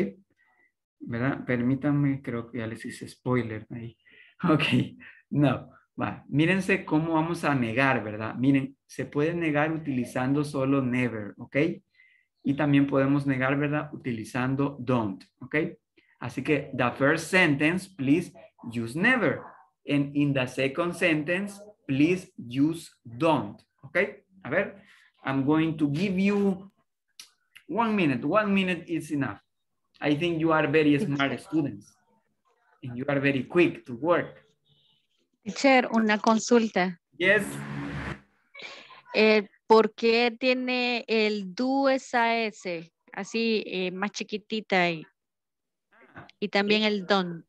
¿Verdad? Permítanme, creo que ya les hice spoiler ahí. Ok, no. Va, mírense cómo vamos a negar, ¿verdad? Miren, se puede negar utilizando solo never, ¿ok? Y también podemos negar, ¿verdad? Utilizando don't, ¿ok? Así que the first sentence, please use never. And in the second sentence, please use don't, ¿ok? A ver, I'm going to give you one minute. One minute is enough. I think you are very smart students. And you are very quick to work. Teacher, una consulta. Yes. Eh, ¿Por qué tiene el do esa S? Así, eh, más chiquitita y, y también el don't.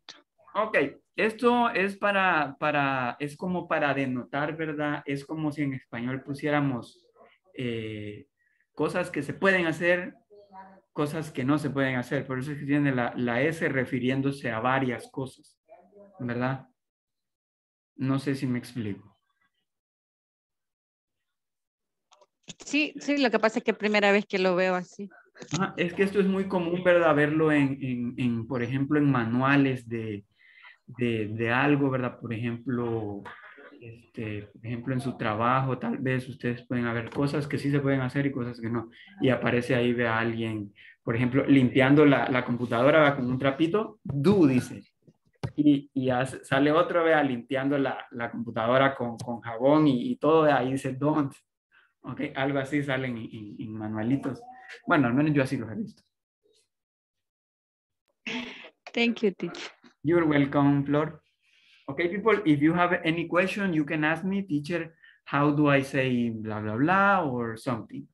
Ok, esto es para, para, es como para denotar, ¿verdad? Es como si en español pusiéramos eh, cosas que se pueden hacer, cosas que no se pueden hacer. Por eso es que tiene la, la S refiriéndose a varias cosas, ¿verdad? No sé si me explico. Sí, sí, lo que pasa es que primera vez que lo veo así. Ajá, es que esto es muy común, ¿verdad? Verlo en, en, en por ejemplo, en manuales de, de, de, algo, ¿verdad? Por ejemplo, este, por ejemplo, en su trabajo, tal vez ustedes pueden haber cosas que sí se pueden hacer y cosas que no. Y aparece ahí, ve a alguien, por ejemplo, limpiando la, la computadora con un trapito, do, dice. Y, y hace, sale otro, vea, limpiando la, la computadora con, con jabón y, y, todo, ahí dice don't. Ok, algo así salen en, en, manualitos. Bueno, al menos yo así los he visto. Thank you, teacher. You're welcome, Flor. Okay, people, if you have any question, you can ask me, teacher, how do I say bla, bla, bla, or something.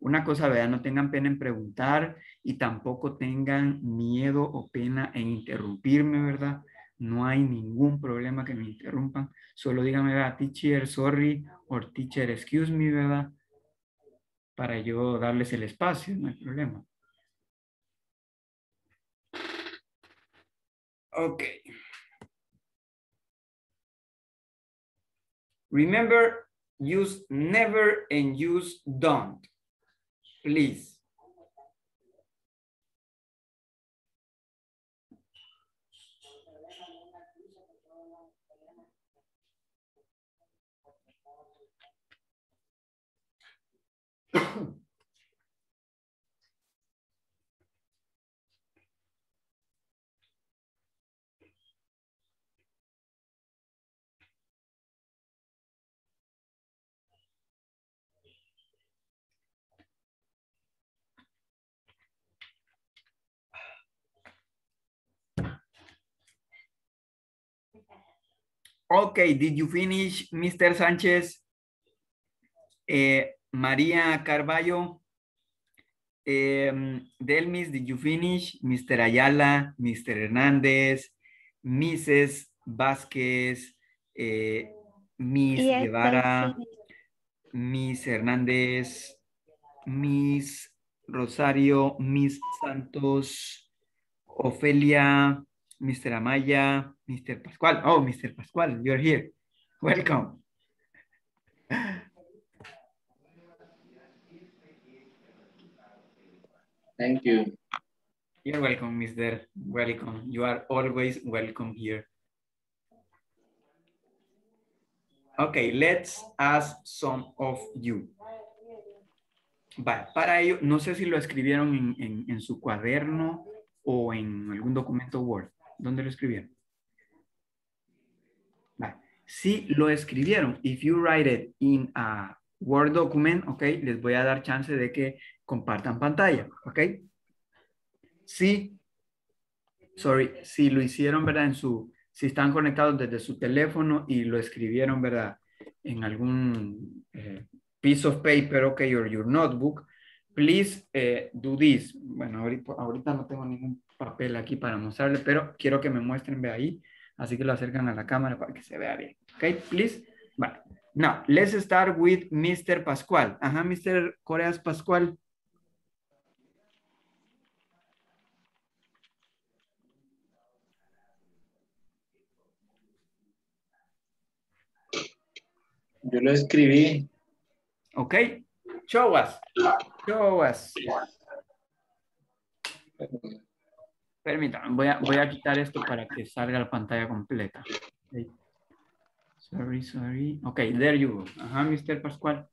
Una cosa, vean, no tengan pena en preguntar y tampoco tengan miedo o pena en interrumpirme, ¿verdad? No hay ningún problema que me interrumpan. Solo díganme, ¿verdad? Teacher, sorry, or teacher, excuse me, ¿verdad? Para yo darles el espacio, no hay problema. Okay. Remember, use never and use don't, please. Okay, did you finish, Mr. Sánchez? Eh, María Carballo. Um, Delmis, did you finish? Mr. Ayala, Mr. Hernández, Mrs. Vázquez, eh, Miss Yes, I Guevara. Miss Hernández, Miss Rosario, Miss Santos, Ofelia, Mr. Amaya, Mr. Pascual. Oh, Mr. Pascual, you're here. Welcome. Thank you. You're welcome, Mr. Welcome. You are always welcome here. Okay, let's ask some of you. Va, para ello, no sé si lo escribieron en, en, su cuaderno o en algún documento Word. ¿Dónde lo escribieron? Va, Si lo escribieron, if you write it in a Word document, ok, les voy a dar chance de que compartan pantalla, ok. Si, sorry, si lo hicieron, ¿verdad? En su, si están conectados desde su teléfono y lo escribieron, ¿verdad? En algún eh, piece of paper, ok, or your notebook, please eh, do this. Bueno, ahorita, ahorita no tengo ningún papel aquí para mostrarle, pero quiero que me muestren, ve ahí. Así que lo acercan a la cámara para que se vea bien. Ok, please. Vale. No, let's start with Mr. Pascual. Ajá, Mr. Coreas Pascual. Yo lo escribí. Ok. Show us. Show us. Permítame, voy a, voy a quitar esto para que salga la pantalla completa. Okay. Sorry, sorry. Ok, there you go. Ajá, Mr. Pascual.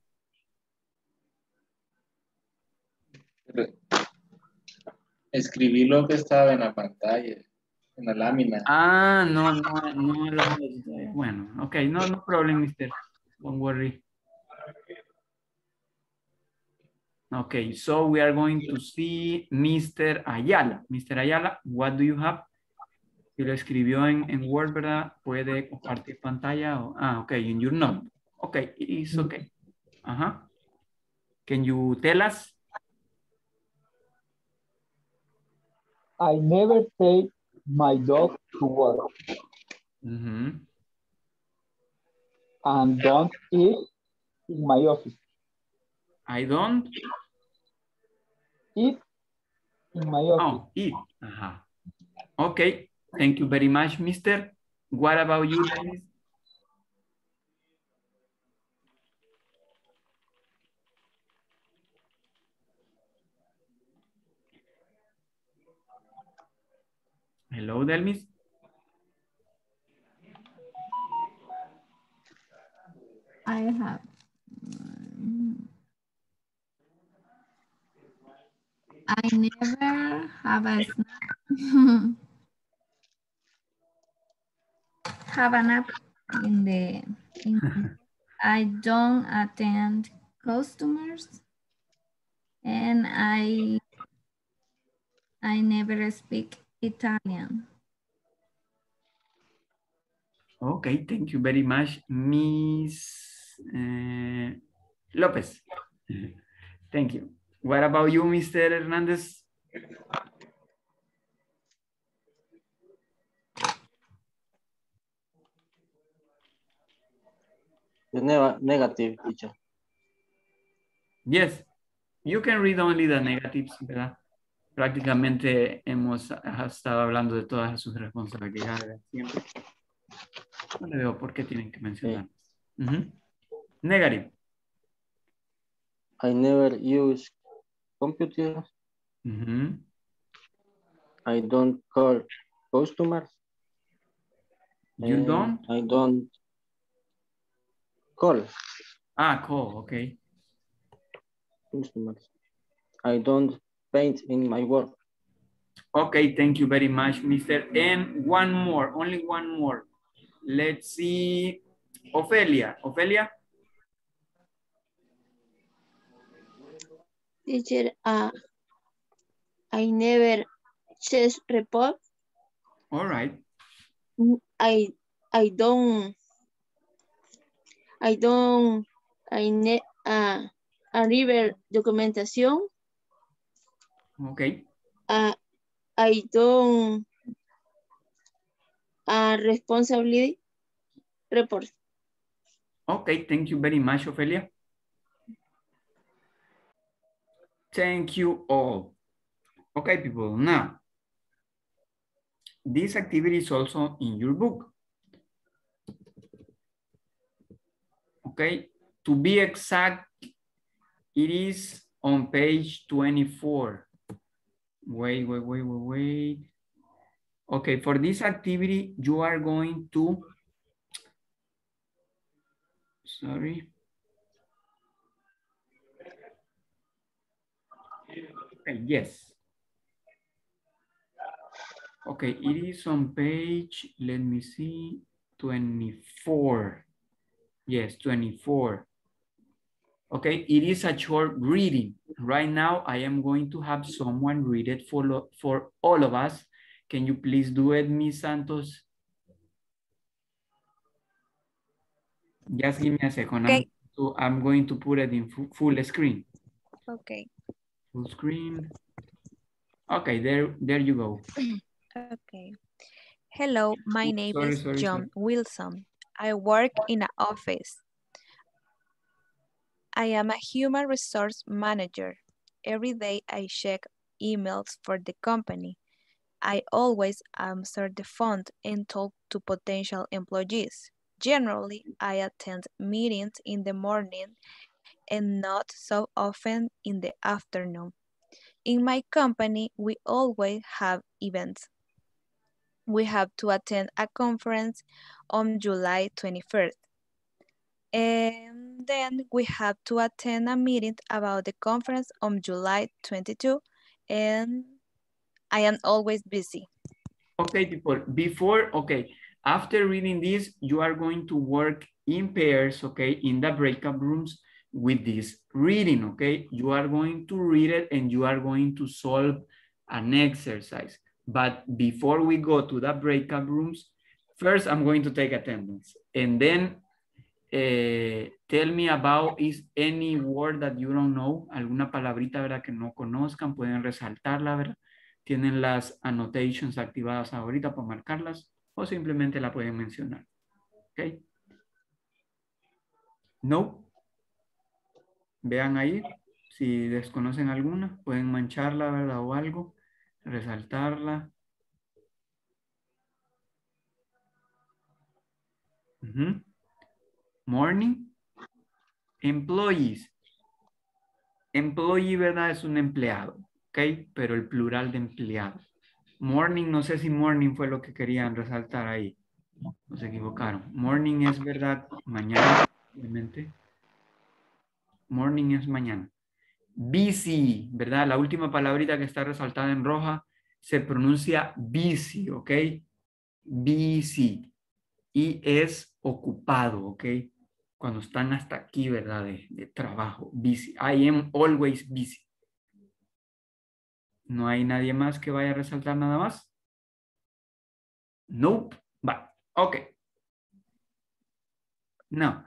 Escribí lo que estaba en la pantalla, en la lámina. Ah, no, no, no. Bueno, ok, no, no problem, Mr. Don't worry. Okay, so we are going to see Mr. Ayala. Mr. Ayala, what do you have? Si lo escribió en, en Word, ¿verdad? Puede compartir pantalla. O, ah, ok, in your note. Ok, it's okay. Ajá. Can you tell us? I never take my dog to work Mhm. and don't eat in my office. I don't. Eat in my office. Oh, eat. Ajá. Okay, thank you very much, Mr. What about you, Dennis? Hello, Delmis. I have. mm, I never have a snack. have a nap in the. In, I don't attend customers, and I. I never speak Italian. Okay, thank you very much, Miss uh, Lopez. Thank you. What about you, Mr. Hernandez? The ne- negative, teacher. Yes, you can read only the negatives, ¿verdad? Prácticamente hemos estado hablando de todas sus responsabilidades siempre. No le veo por qué tienen que mencionar. Ujú. Negative. I never use computer. Ujú. I don't call customers. You don't? I don't call Ah, call, okay. customers. I don't paint in my work. Okay, thank you very much, Mr. And one more, only one more. Let's see. Ophelia. Ophelia? Teacher, uh, I never chest report. All right. I I don't I don't I ne uh, a river documentation. Okay. Uh, I don't uh, responsibility report. Okay, thank you very much, Ophelia. Thank you all. Okay, people, now, this activity is also in your book. Okay, to be exact, it is on page 24. Wait, wait, wait, wait, wait. Okay, for this activity, you are going to Sorry. Okay, yes. Okay, it is on page, let me see, 24. Yes, 24. Okay, it is a short reading. Right now, I am going to have someone read it for, for all of us. Can you please do it, Miss Santos? Just give me a second. I'm, Okay. so I'm going to put it in full screen. Okay. Full screen. Okay, there, there you go. Okay. Hello, my name sorry, is sorry, John Wilson. I work in an office. I am a human resource manager. Every day I check emails for the company. I always answer the phone and talk to potential employees. Generally, I attend meetings in the morning and not so often in the afternoon. In my company, we always have events. We have to attend a conference on July 21st. And then we have to attend a meeting about the conference on July 22 and I am always busy. Okay, people, before, okay, after reading this, you are going to work in pairs, okay, in the breakout rooms with this reading, okay? You are going to read it and you are going to solve an exercise. But before we go to the breakout rooms, first I'm going to take attendance and then uh, tell me about is any word that you don't know, alguna palabrita, ¿verdad? Que no conozcan, pueden resaltarla, ¿verdad? Tienen las annotations activadas ahorita para marcarlas o simplemente la pueden mencionar. ¿Ok? No. Vean ahí, si desconocen alguna, pueden mancharla, ¿verdad? O algo, resaltarla. Morning. Employees. Employee, ¿verdad? Es un empleado, ¿ok? Pero el plural de empleado. Morning, no sé si morning fue lo que querían resaltar ahí. No se equivocaron. Morning es, ¿verdad? Mañana, obviamente. Morning es mañana. Busy, ¿verdad? La última palabrita que está resaltada en roja se pronuncia busy, ¿ok? Busy. Y es ocupado, ¿ok? Cuando están hasta aquí, ¿verdad? De, trabajo. Busy. I am always busy. ¿No hay nadie más que vaya a resaltar nada más? Nope. Va. Ok. No.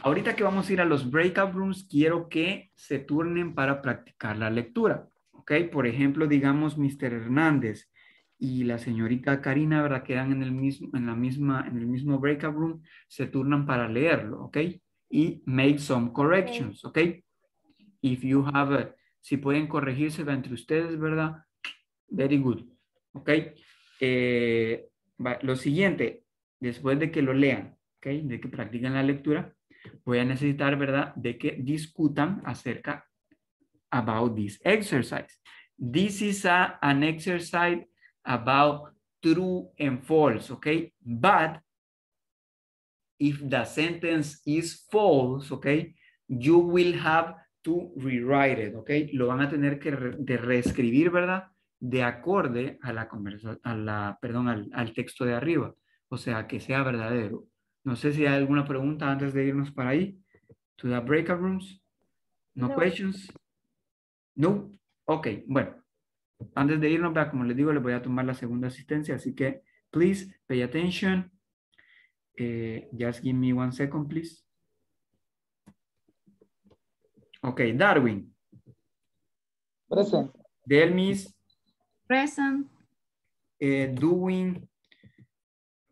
Ahorita que vamos a ir a los breakout rooms, quiero que se turnen para practicar la lectura. ¿Ok? Por ejemplo, digamos, Mr. Hernández y la señorita Karina, ¿verdad? Quedan en el mismo, en la misma, en el mismo breakout room, se turnan para leerlo, ¿ok? Y make some corrections, ¿ok? If you have a, si pueden corregirse entre ustedes, ¿verdad? Very good, ¿ok? Eh, lo siguiente, después de que lo lean, ¿ok? De que practiquen la lectura, voy a necesitar, ¿verdad? De que discutan acerca about this exercise. This is a, an exercise about true and false, okay? But if the sentence is false, okay, you will have to rewrite it, okay? Lo van a tener que de reescribir, ¿verdad? De acorde a la conversación, a la, perdón, al, al texto de arriba. O sea, que sea verdadero. No sé si hay alguna pregunta antes de irnos para ahí. To the breakout rooms. No, No. questions. No. Ok, bueno. Antes de irnos, vea, como les digo, les voy a tomar la segunda asistencia, así que please pay attention. Eh, just give me one second, please. Ok, Darwin. Present. Delmis, Present. eh, Duwin,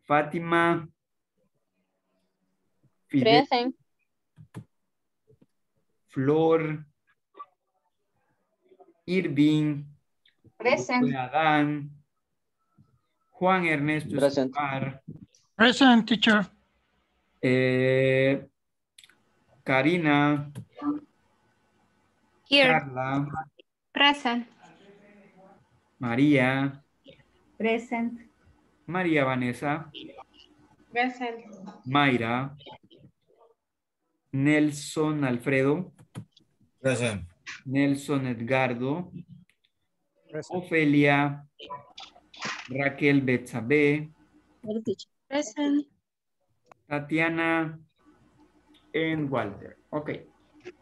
Fátima, Present. Flor, Irving, Present. Adán, Juan Ernesto Present. Escobar, Present, teacher. eh, Karina, Here. Carla, Present. María, Present. María Vanessa, Present. Mayra, Nelson Alfredo, Present. Nelson Edgardo, Ofelia, Raquel Betsabe, Present. Tatiana and Walter. Ok.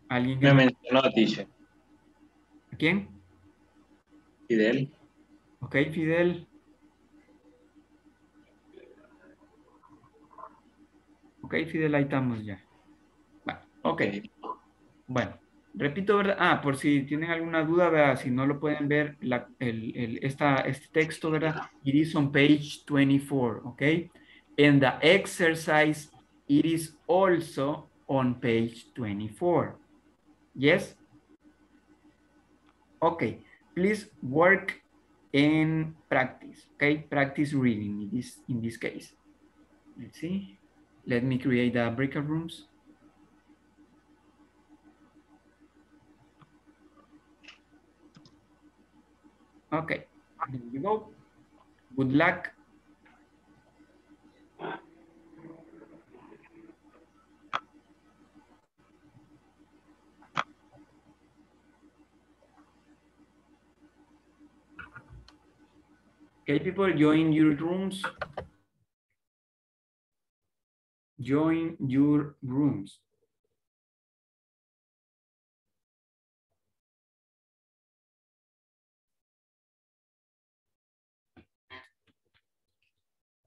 ¿Alguien que Me mencionó, teacher. ¿Quién? Fidel. Ok, Fidel. Ok, Fidel, ahí estamos ya. Ok. Bueno, repito, ¿verdad? Ah, por si tienen alguna duda, ¿verdad? si no lo pueden ver, la- el, el- esta, este texto, ¿verdad? It is on page 24, ok? And the exercise, it is also on page 24. Yes? Okay, please work and practice, okay? Practice reading in this, in this case. Let's see. let me create the breakout rooms. Okay, we go. Good luck. Okay, people, join your rooms. Join your rooms.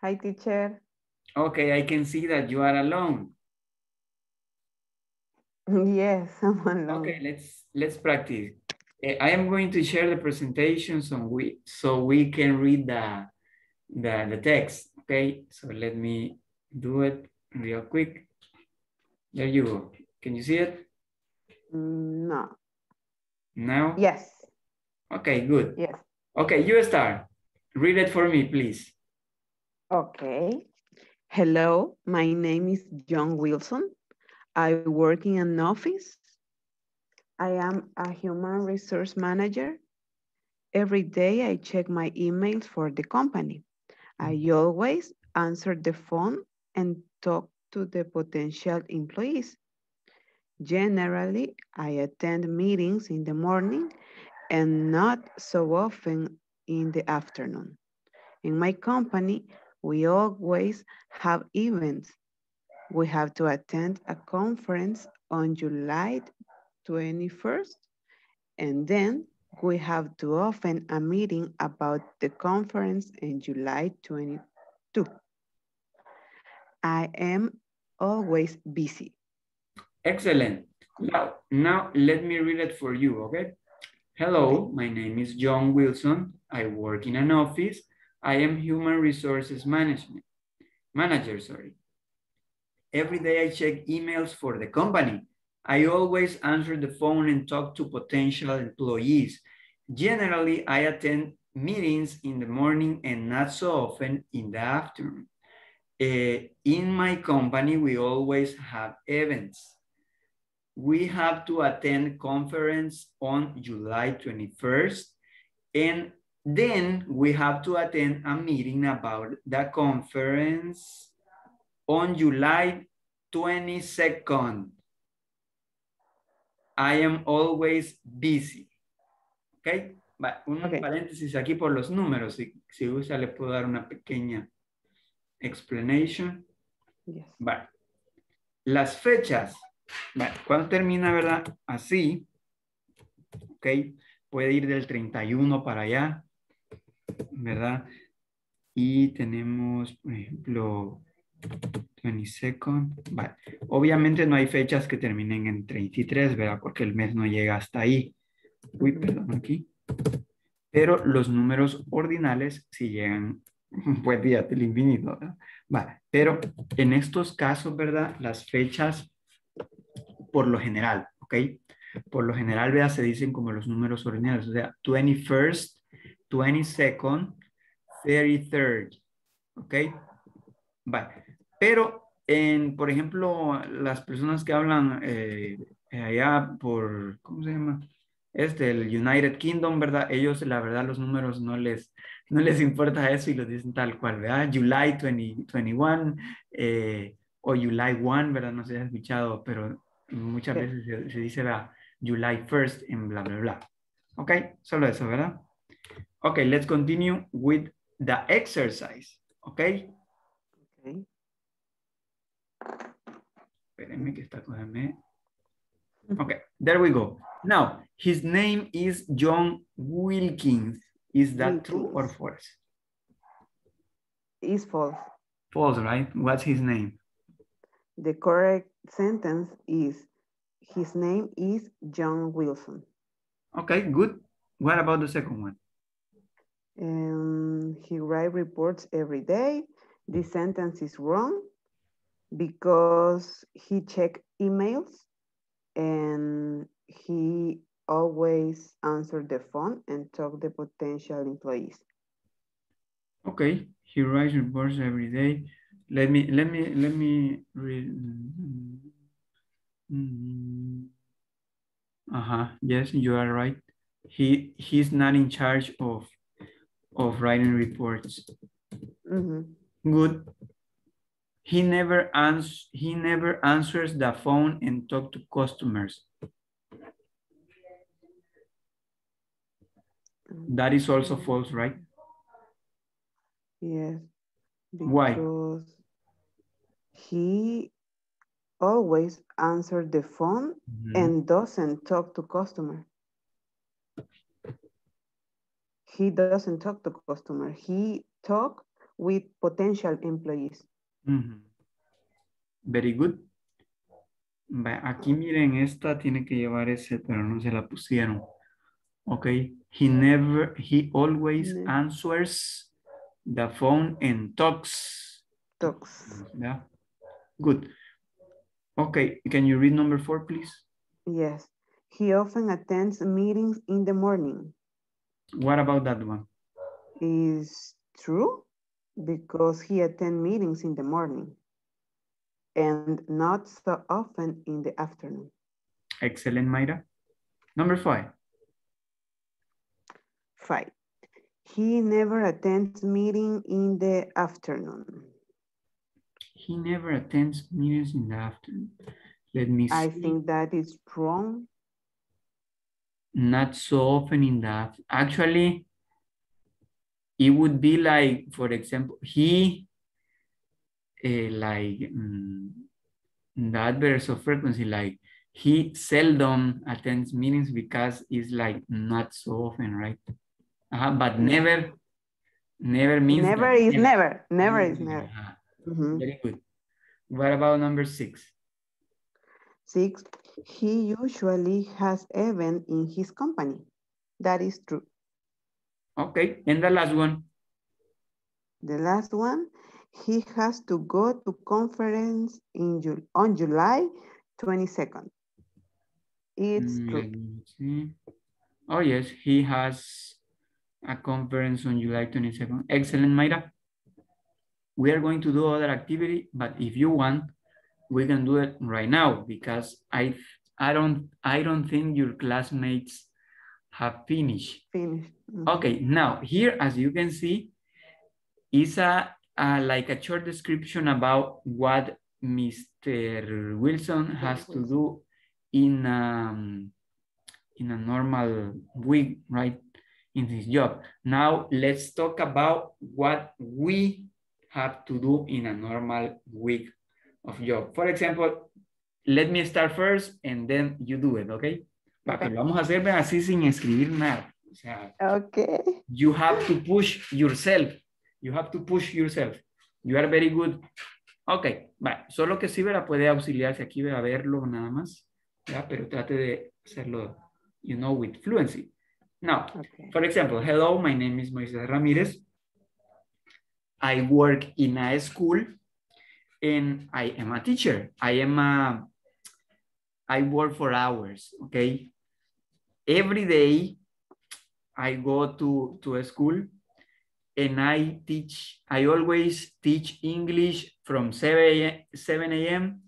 Hi, teacher. Okay, I can see that you are alone. Yes, I'm alone. Okay, let's let's practice. Eh, I am going to share the presentation so we so we can read the the, the text. Okay, so let me do it real quick. There you go. Can you see it? Mm, No. Now? Yes. Okay, good. Yes. Okay, you start. Read it for me, please. Okay. Hello, my name is John Wilson. I work in an office. I am a human resource manager. Every day I check my emails for the company. I mm. always answer the phone and talk to the potential employees. Generally, I attend meetings in the morning and not so often in the afternoon. In my company, we always have events. We have to attend a conference on July 21st, and then we have to open a meeting about the conference in July 22. I am always busy. Excellent. Now, now let me read it for you, okay? Hello, my name is John Wilson. I work in an office. I am human resources management manager, sorry. Every day I check emails for the company. I always answer the phone and talk to potential employees. Generally, I attend meetings in the morning and not so often in the afternoon. Uh, in my company, we always have events. We have to attend conference on July 21st and then we have to attend a meeting about the conference on July 22nd. I am always busy. ¿Ok? Va, un paréntesis aquí por los números. Si, si usa, le puedo dar una pequeña explanation. Yes. Va. Las fechas. Va. ¿Cuándo termina, verdad? Así. ¿Ok? Puede ir del 31 para allá. ¿Verdad? Y tenemos, por ejemplo, 22nd. Vale. Obviamente no hay fechas que terminen en 33, ¿verdad? Porque el mes no llega hasta ahí. Uy, perdón, aquí. Pero los números ordinales sí llegan, pues, día del infinito, ¿verdad? Pero en estos casos, ¿verdad? Las fechas, por lo general, ¿ok? Por lo general, ¿verdad? Se dicen como los números ordinales, o sea, 21st, 22nd, 33rd, ¿ok? Vale. Pero, en, por ejemplo, las personas que hablan eh, allá por, ¿cómo se llama? Este, el United Kingdom, ¿verdad? Ellos, la verdad, los números no les, no les importa eso y los dicen tal cual, ¿verdad? July 2021 eh, o July 1, ¿verdad? No se ha escuchado, pero muchas veces se, se dice, ¿verdad? July 1st en bla, bla, bla. ¿Ok? Solo eso, ¿verdad? Ok, let's continue with the exercise. ¿Ok? Okay. Espérenme que esta cosa me... Okay, there we go. Now, his name is John Wilkins. Is that true or false? is false. False, right? What's his name? The correct sentence is his name is John Wilson. Okay, good. What about the second one? Um, he write reports every day. This sentence is wrong because he check emails and he always answer the phone and talk the potential employees. Okay, he writes reports every day. Let me, let me, let me read. Mm. Uh-huh, yes, you are right. He, he's not in charge of, of writing reports. Mhm. Good. He never ans he never answers the phone and talk to customers. That is also false, right? Yes. Why? Because he always answer the phone Mhm. and doesn't talk to customer. He doesn't talk to customer. He talk with potential employees. Ujú. Very good. Aquí miren, esta tiene que llevar ese, pero no se la pusieron. Ok. He never, he always Ne- answers the phone and talks. Talks. Yeah. Good. Okay. Can you read number four, please? Yes. He often attends meetings in the morning. What about that one? Is true because he attend meetings in the morning and not so often in the afternoon. Excellent, Mayra. Number five. Five. He never attends meeting in the afternoon. He never attends meetings in the afternoon. Let me see. I think that is wrong. Not so often in the Actually, it would be like, for example, he, eh, like, mm, the adverse of frequency, like, he seldom attends meetings because it's like not so often, right? Uh, but never, never means Never that is never. Never is Never, never. uh-huh. Mhm. Very good. What about number six? Six, he usually has event in his company. That is true. Okay, and the last one. The last one, he has to go to conference in Ju- on July 22nd. It's Mm, true. let me see. Oh, yes, he has a conference on July 22nd. Excellent, Mayra. We are going to do other activity, but if you want, we can do it right now because I I don't I don't think your classmates have finished. Finished. Okay, now here, as you can see, is a, a like a short description about what Mr. Wilson has to do in um, in a normal week, right? In his job. Now let's talk about what we have to do in a normal week of job. For example, let me start first and then you do it, okay? Pero vamos a hacer así sin escribir nada. O sea, Okay. you have to push yourself. You have to push yourself. You are very good. Ok, va. Solo que sí, ¿verdad? Puede auxiliarse aquí, a verlo nada más. Pero trate de hacerlo, you know, with fluency. Now, for example, hello, my name is Moises Ramirez. I work in a school and I am a teacher. I am a, I work for hours, okay? Every day I go to, to a school and I teach, I always teach English from 7 a.m.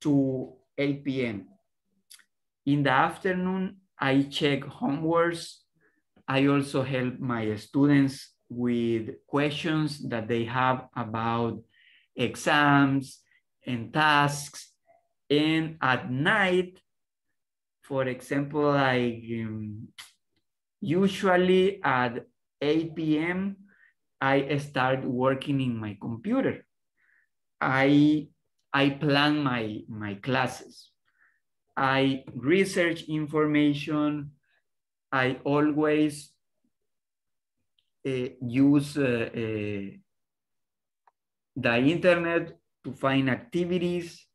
to 8 p.m. In the afternoon, I check homeworks. I also help my students with questions that they have about exams and tasks. And at night, for example, I um, usually at 8 p.m., I start working in my computer. I, I plan my, my classes. I research information. I always uh, use uh, uh, the internet to find activities.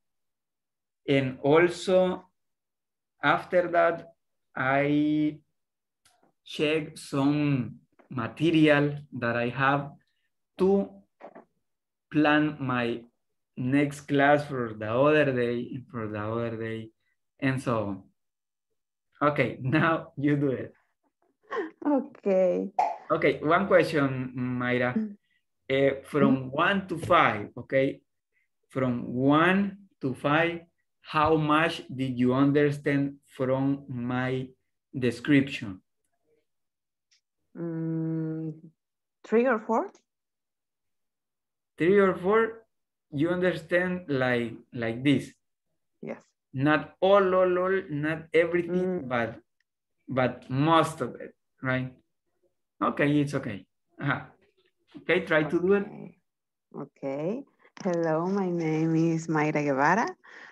And also after that, I check some material that I have to plan my next class for the other day, for the other day, and so on. Okay, now you do it. Okay. Okay, one question, Mayra. Mm. Uh, from one to five, okay? From one to five, how much did you understand from my description? Mm, three or four? Three or four, you understand like like this. Yes. Not all, all, all, not everything, but but most of it, right? Okay, it's okay. Uh-huh. Okay, try to do it. Okay. Hello, my name is Mayra Guevara.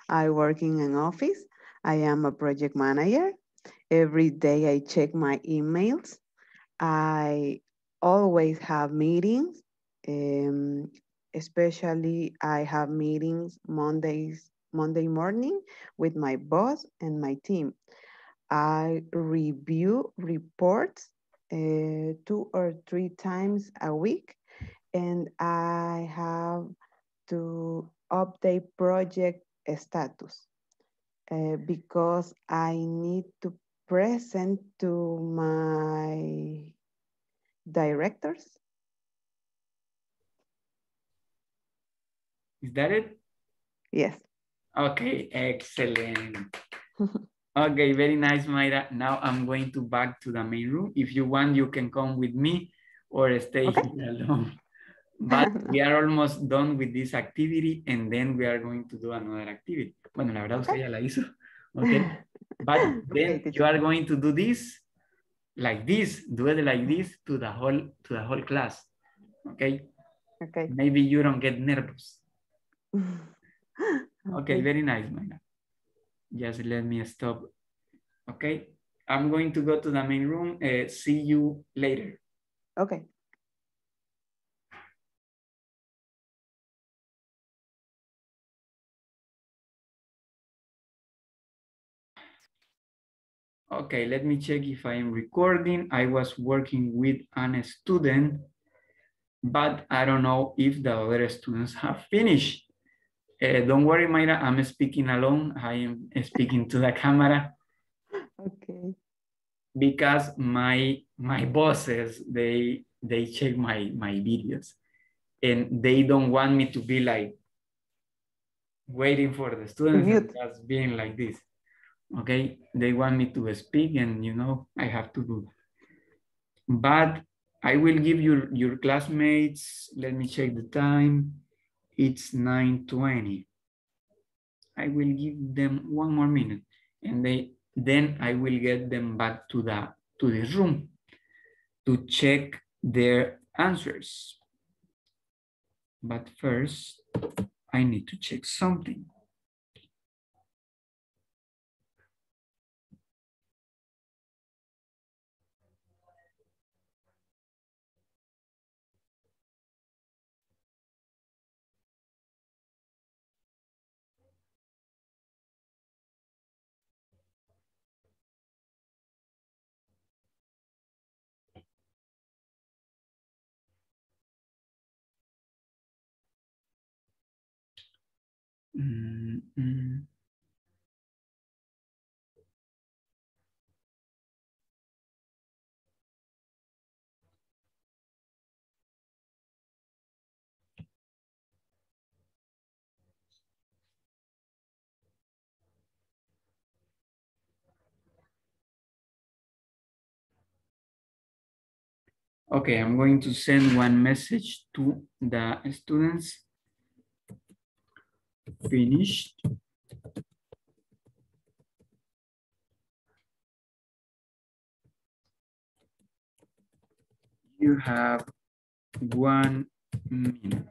I work in an office. I am a project manager. Every day I check my emails. I always have meetings. Um, especially I have meetings Mondays, Monday morning with my boss and my team. I review reports uh, two or three times a week and I have to update project status uh, because I need to present to my directors. Is that it? Yes. Okay, excellent. okay, very nice, Mayra. Now I'm going to back to the main room. If you want, you can come with me or stay okay. here alone. But we are almost done with this activity and then we are going to do another activity. Bueno, la verdad usted ya la hizo. Okay. But then you are going to do this like this, do it like mm-hmm. this to the whole to the whole class. Okay. Okay. Maybe you don't get nervous. okay, very nice, Mayra. Just let me stop. Okay. I'm going to go to the main room. Uh, see you later. Okay. Okay, let me check if I am recording. I was working with a student, but I don't know if the other students have finished. Uh, don't worry, Mayra, I'm speaking alone. I am speaking to the camera. Okay. Because my my bosses, they they check my my videos and they don't want me to be like waiting for the students and just being like this okay they want me to speak and you know i have to do that but i will give you your classmates let me check the time it's 9:20 i will give them one more minute and they then i will get them back to the to this room to check their answers. But first i need to check something Mm -mm. Okay, I'm going to send one message to the students. Finished. You have one minute.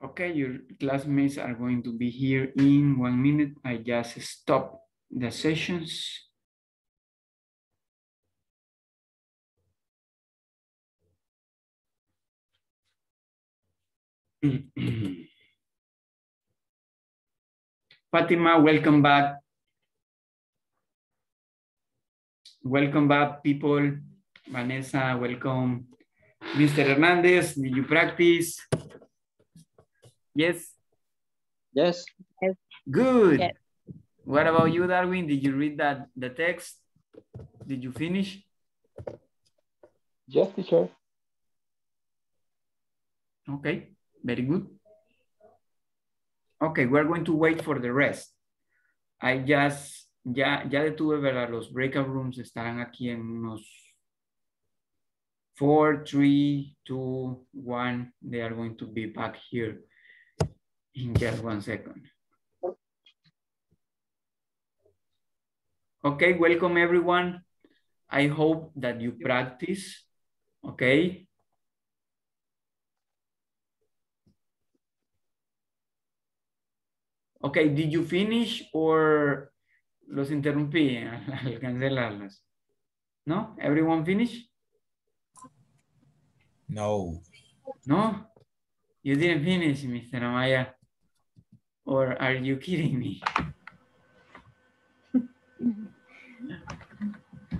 Okay, your classmates are going to be here in one minute. I just stop the sessions. Fatima, welcome back. Welcome back, people. Vanessa, welcome. Mr. Hernandez, did you practice? Yes? Yes. Good. Yes. What about you, Darwin? Did you read that the text? Did you finish? Yes, teacher. Okay, very good. Okay, we're going to wait for the rest. I just, ya, ya detuve, ¿verdad? Los breakout rooms estarán aquí en unos four, three, two, one. They are going to be back here in just one second. Okay, welcome everyone. I hope that you practice, okay? Okay, did you finish or los interrumpí al cancelarlas? No? Everyone finish? No. No? You didn't finish, Mr. Amaya. Or are you kidding me?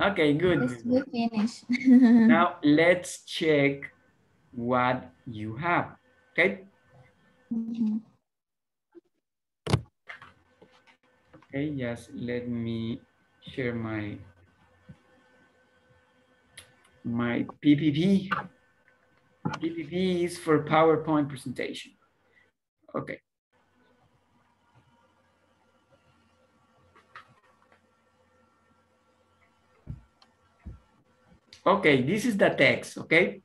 Okay, good. We finish. Now let's check what you have, okay? Mhm. Okay, just let me share my my PPP. PPP is for PowerPoint presentation. Okay. Okay, this is the text, okay?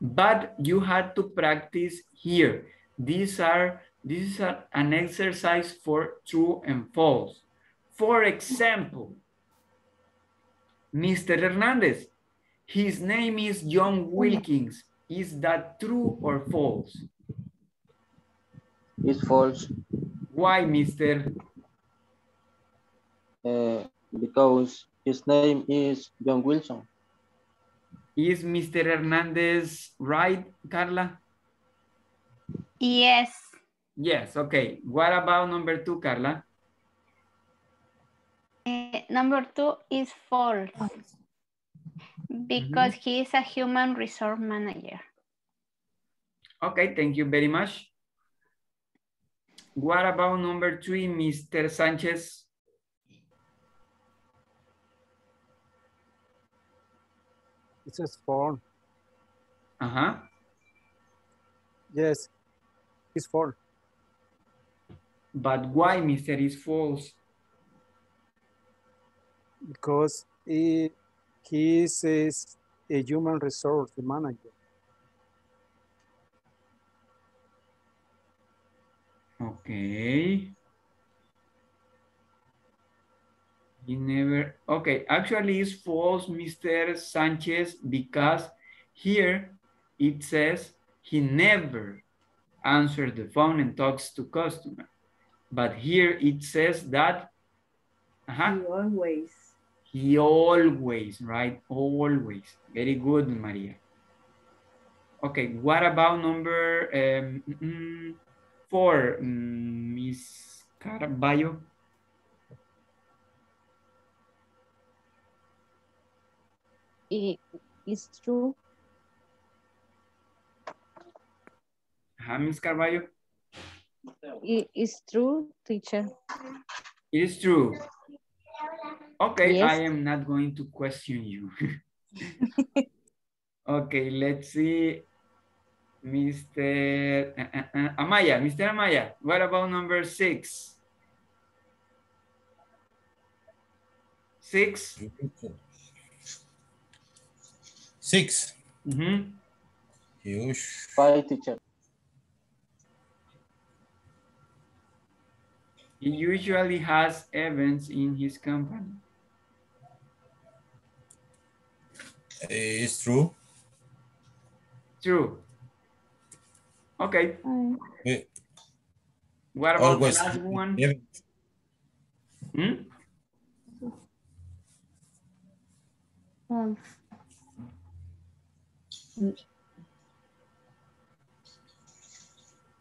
But you had to practice here. These are, this is a- an exercise for true and false. For example, Mr. Hernandez, his name is John Wilkins. Is that true or false? It's false Why, Mr.? uh, because his name is John Wilson. Is Mr. Hernandez right, Carla? Yes. Yes, okay. What about number two, Carla? Eh, number two is false. Because he is a human resource manager. Okay, thank you very much. What about number three, Mr. Sanchez? It says phone. Uh-huh. Yes, it's false. But why, Mr. is false? because he, he is a human resource manager. Okay. He never, okay, actually it's false, Mr. Sanchez, because here it says he never answers the phone and talks to customer. But here it says that uh-huh, He always. he always, right? Always. Very good, Maria. Okay, what about number um, four, mm, Miss Carballo? Is true. Uh, Miss Carballo? It is true, teacher. It is true. Okay, Yes. I am not going to question you. okay, let's see. Mr. uh, uh, uh, Amaya, Mr. Amaya, what about number six? Six? Six. Mhm. Huge. Five teacher. He usually has events in his company. It's true. True. Okay. Eh, What about Always. the last one? event. Hmm?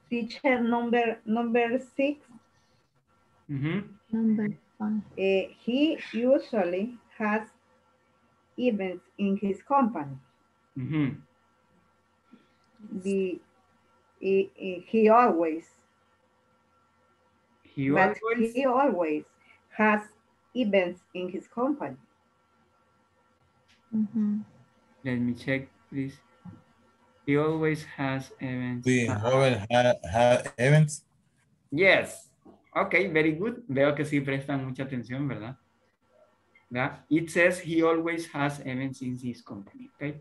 Teacher number number six. Mhm. Number five. eh, he usually has events in his company. Mhm. The he, he- he always, He but always, he always has events in his company. let me check, please. He always has events. We always have, have events. Yes. Okay, very good. Veo que sí prestan mucha atención, ¿verdad? ¿Verdad? It says he always has events in his company. Okay.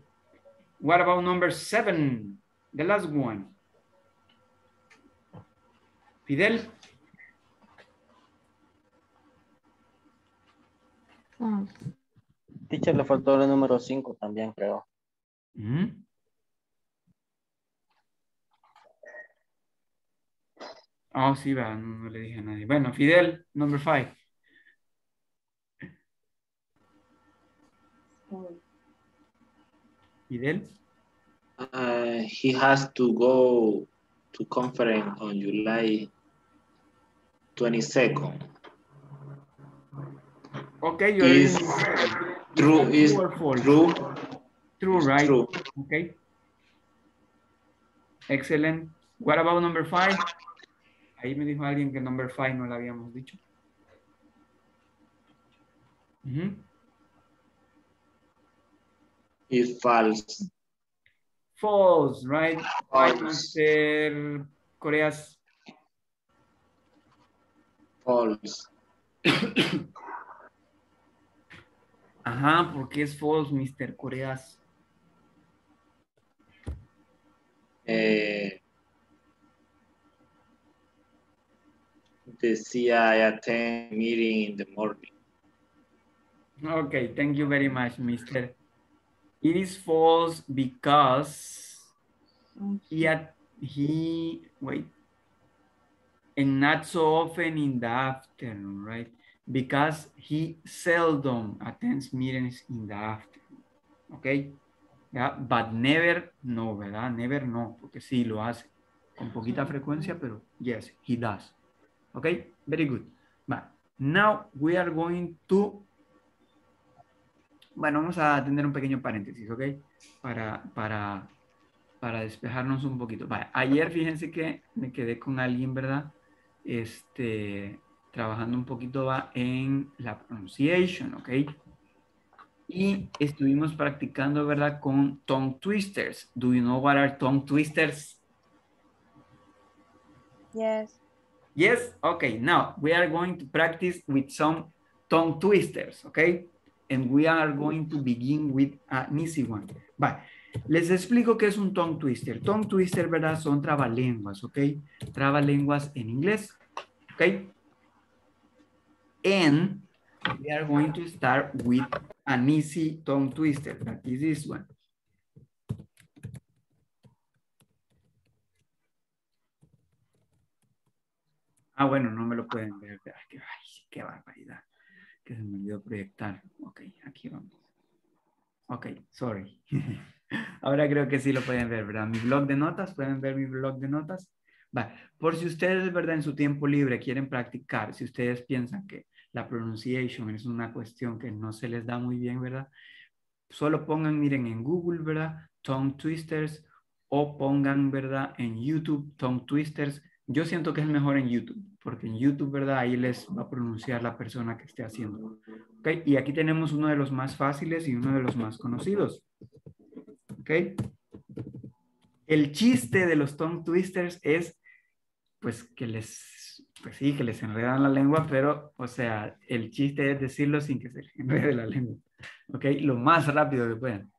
What about number seven? The last one. Fidel. Teacher, le faltó el número 5 también, creo. Mm. Oh, sí, va, no, no le dije a nadie. Bueno, Fidel, number five. Fidel. Uh, he has to go to conference on July 22nd. Okay, you're Is in- true, is True? True. It's right? true. Okay. Excellent. What about number five? Ahí me dijo alguien que number five no lo habíamos dicho. Ujú. Is false. False, right? False. Master Coreas. False. Ajá, porque es false, Mr. Coreas. Eh, decía I attend meeting in the morning. Okay, thank you very much, Mr. It is false because he had, he, wait, and not so often in the afternoon, right? Because he seldom attends meetings in the afternoon, okay? Yeah, but never, no, ¿verdad? Never, no, porque sí lo hace con poquita frecuencia, pero yes, he does. Okay, very good. But now we are going to bueno, vamos a tener un pequeño paréntesis, ¿ok? Para, para, para despejarnos un poquito. Vaya, ayer fíjense que me quedé con alguien, ¿verdad? Este, trabajando un poquito va en la pronunciation, ¿ok? Y estuvimos practicando, ¿verdad? Con tongue twisters. Do you know what are tongue twisters? Yes. Yes? Okay, now we are going to practice with some tongue twisters, okay? And we are going to begin with an easy one. Vale, les explico qué es un tongue twister. Tongue twister, ¿verdad? Son trabalenguas, ¿ok? Trabalenguas en inglés, ¿ok? And we are going to start with an easy tongue twister. That is this one. Ah, bueno, no me lo pueden ver. Qué barbaridad. Que se me olvidó proyectar. Ok, aquí vamos. Ok, sorry. Ahora creo que sí lo pueden ver, ¿verdad? Mi blog de notas, ¿pueden ver mi blog de notas? Va, por si ustedes, ¿verdad? En su tiempo libre quieren practicar, si ustedes piensan que la pronunciation es una cuestión que no se les da muy bien, ¿verdad? Solo pongan, miren, en Google, ¿verdad? Tongue twisters o pongan, ¿verdad? En YouTube, tongue twisters. Yo siento que es mejor en YouTube, porque en YouTube, ¿verdad? Ahí les va a pronunciar la persona que esté haciendo. ¿Ok? Y aquí tenemos uno de los más fáciles y uno de los más conocidos. ¿Ok? El chiste de los tongue twisters es, pues, que les, pues sí, que les enredan la lengua, pero, o sea, el chiste es decirlo sin que se les enrede la lengua. ¿Ok? Lo más rápido que puedan.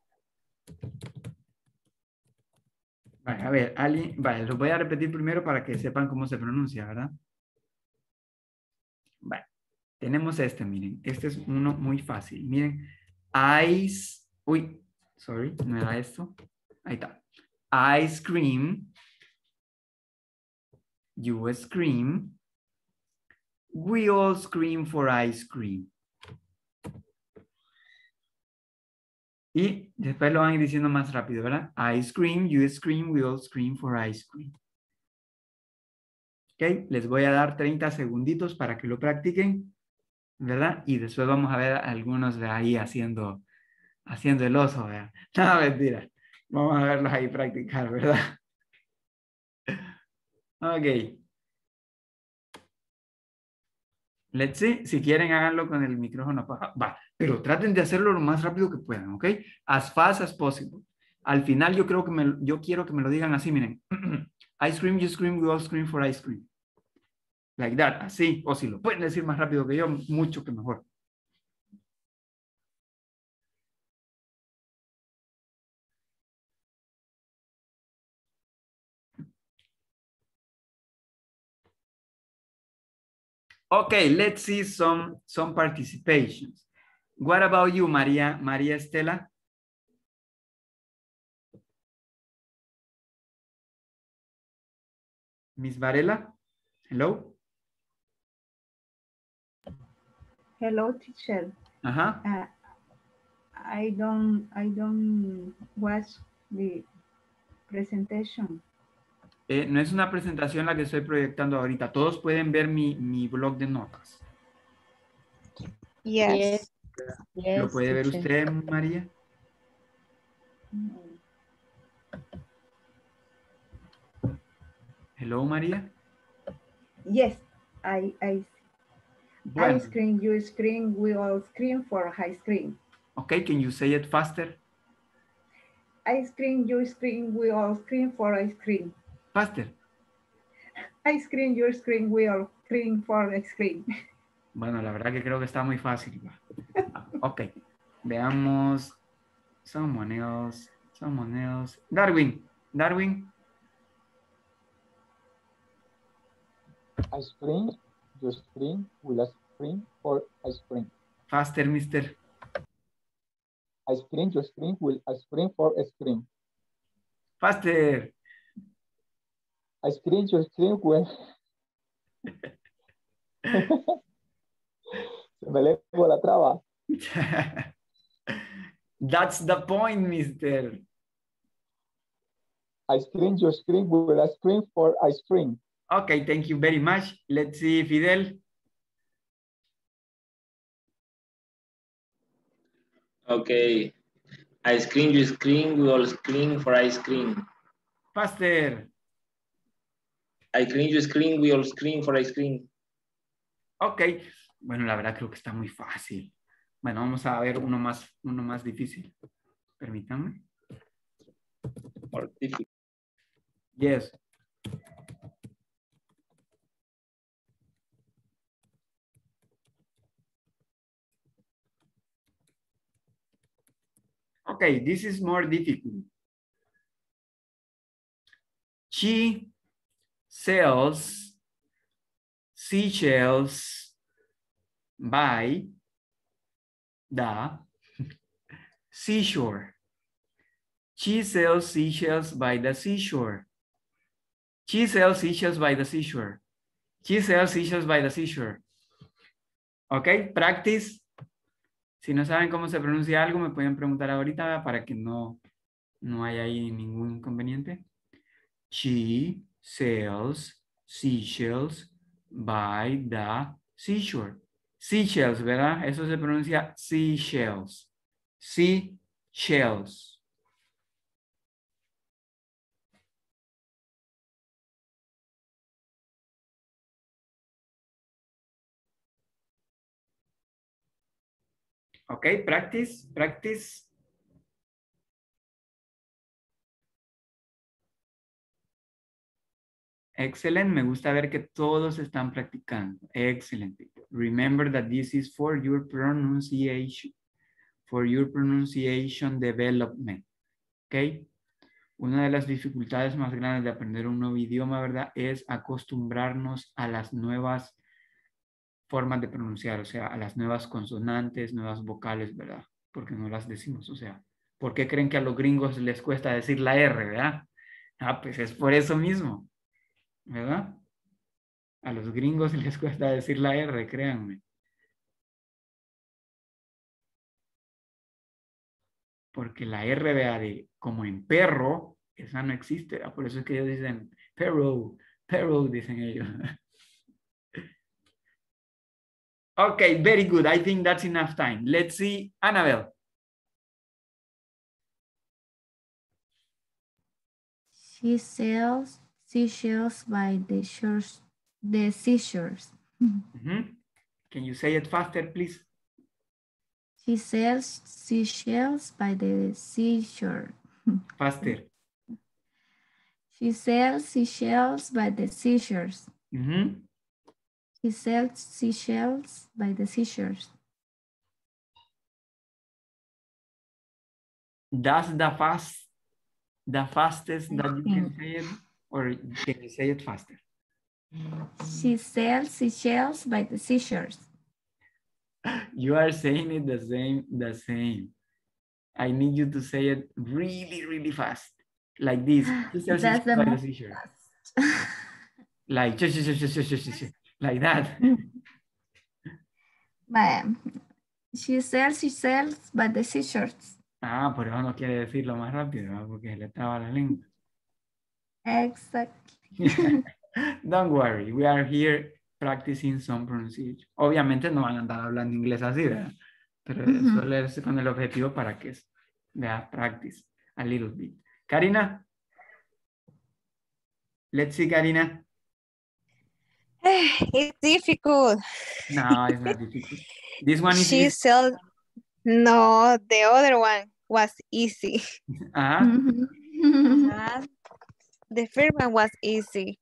Vale, a ver, Ali, vale, lo voy a repetir primero para que sepan cómo se pronuncia, ¿verdad? Vale, tenemos este, miren, este es uno muy fácil. Miren, ice, uy, sorry, no era esto. Ahí está. Ice cream, you scream. We all scream for ice cream. Y después lo van diciendo más rápido, ¿verdad? I scream, you scream, we all scream for ice cream. Ok, les voy a dar 30 segunditos para que lo practiquen, ¿verdad? Y después vamos a ver algunos de ahí haciendo, haciendo el oso, ¿verdad? No, mentira. Vamos a verlos ahí practicar, ¿verdad? Ok. Let's see. Si quieren, háganlo con el micrófono. Va, pero traten de hacerlo lo más rápido que puedan, ¿ok? As fast as possible. Al final yo creo que me, yo quiero que me lo digan así, miren. Ice cream, you scream, we all scream for ice cream. Like that, así. O si lo pueden decir más rápido que yo, mucho que mejor. Okay, let's see some, some participations. What about you, Maria, Maria Estela? Miss Varela, hello? Hello, teacher. Ajá. Uh, I don't, I don't watch the presentation. Eh, no es una presentación la que estoy proyectando ahorita. Todos pueden ver mi, mi blog de notas. Yes. ¿Lo puede ver usted, María? Hello, María. Yes, I, I, Bueno. I scream, you scream, we all scream for ice cream. Okay, can you say it faster? I scream, you scream, we all scream for ice cream. Faster. I scream, you scream, we all scream for ice cream. Bueno, la verdad que creo que está muy fácil. Ok. Veamos. Someone else. Someone else. Darwin. Darwin. Ice cream, you scream, will scream for ice cream. Faster, mister. Ice cream, you scream, will scream for ice cream. Faster. I screened your screen well. Se me lengua la traba. That's the point, mister. I screen your screen with a screen for ice cream. Okay, thank you very much. Let's see, Fidel. Okay. I screen you screen, we all screen for ice cream. Faster. Ice cream, you scream, we all scream for ice cream. Ok. Bueno, la verdad creo que está muy fácil. Bueno, vamos a ver uno más, uno más difícil. Permítanme. Yes. Okay, this is more difficult. She sells seashells by the seashore. She sells seashells by the seashore. She sells seashells by the seashore. She sells seashells by the seashore. Ok, practice. Si no saben cómo se pronuncia algo, me pueden preguntar ahorita para que no, no haya ningún inconveniente. She sells seashells by the seashore. Seashells, ¿verdad? Eso se pronuncia seashells. Seashells. Okay, practice, practice. Excellent. Me gusta ver que todos están practicando. Excelente. Remember that this is for your pronunciation. For your pronunciation development. ¿Ok? Una de las dificultades más grandes de aprender un nuevo idioma, ¿verdad? Es acostumbrarnos a las nuevas formas de pronunciar, o sea, a las nuevas consonantes, nuevas vocales, ¿verdad? Porque no las decimos, o sea, ¿por qué creen que a los gringos les cuesta decir la R, ¿verdad? Ah, pues es por eso mismo, ¿verdad? A los gringos les cuesta decir la R, créanme. Porque la R, de como en perro, esa no existe. ¿verdad? Por eso es que ellos dicen perro, perro, dicen ellos. Okay, very good. I think that's enough time. Let's see, Annabelle. She sells seashells by the shores, the seashores. Mhm. Can you say it faster, please? She sells seashells by the seashore. Faster. She sells seashells by the seashores. Mhm. He sells seashells by the seashores. That's the fast, the fastest that you can say it, or can you say it faster? She sells seashells by the seashores. You are saying it the same, the same. I need you to say it really, really fast, like this. She sells That's the by the seashore. Like, sh- sh- sh- sh- sh- sh- like that. She sells seashells by the seashores. Ah, por eso no quiere decirlo más rápido, ¿verdad? porque le traba la lengua. Exactly. Don't worry, we are here practicing some pronunciation. Obviamente no van a andar hablando inglés así, ¿verdad? Pero Ujú. solo es con el objetivo para que vea practice a little bit. Karina. Let's see, Karina. It's difficult. No, it's not difficult. This one is She easy. sells. No, the other one was easy. Ah. The one was easy.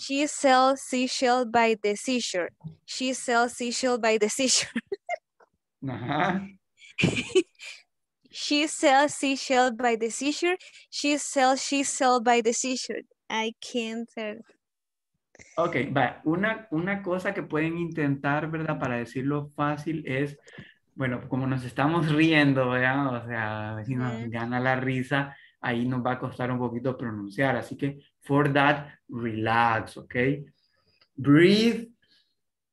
She sells seashell by the seashore. She sells seashell by the seashore. ajá. She sells seashell by the seashore. She sells she sell by the seashore. I can't tell. Ok, va. Una, una cosa que pueden intentar, ¿verdad? Para decirlo fácil es, bueno, como nos estamos riendo, ¿verdad? O sea, si nos gana la risa, ahí nos va a costar un poquito pronunciar. Así que, for that, relax, ¿ok? Breathe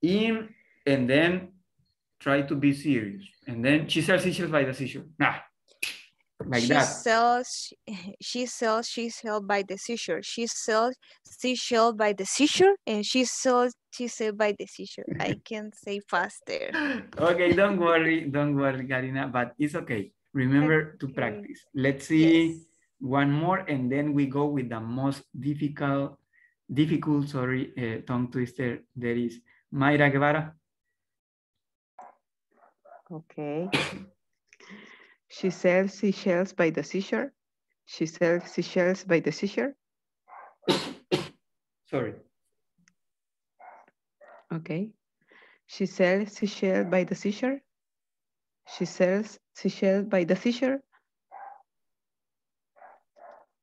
in and then try to be serious. And then she sells seashells by the seashore. Ah, like she that. sells she sells she sell by the seashore. She sells seashell by the seashore and she sells she by the seashore. I can say faster. Okay, don't worry, don't worry, Karina, but it's okay. Remember to practice. Let's see one more, and then we go with the most difficult, difficult, sorry, uh, tongue twister. There is Mayra Guevara. Okay. She sells seashells by the seashore. She sells seashells by the seashore. Sorry. Okay. She sells seashell by the seashore. She sells seashell by the seashore.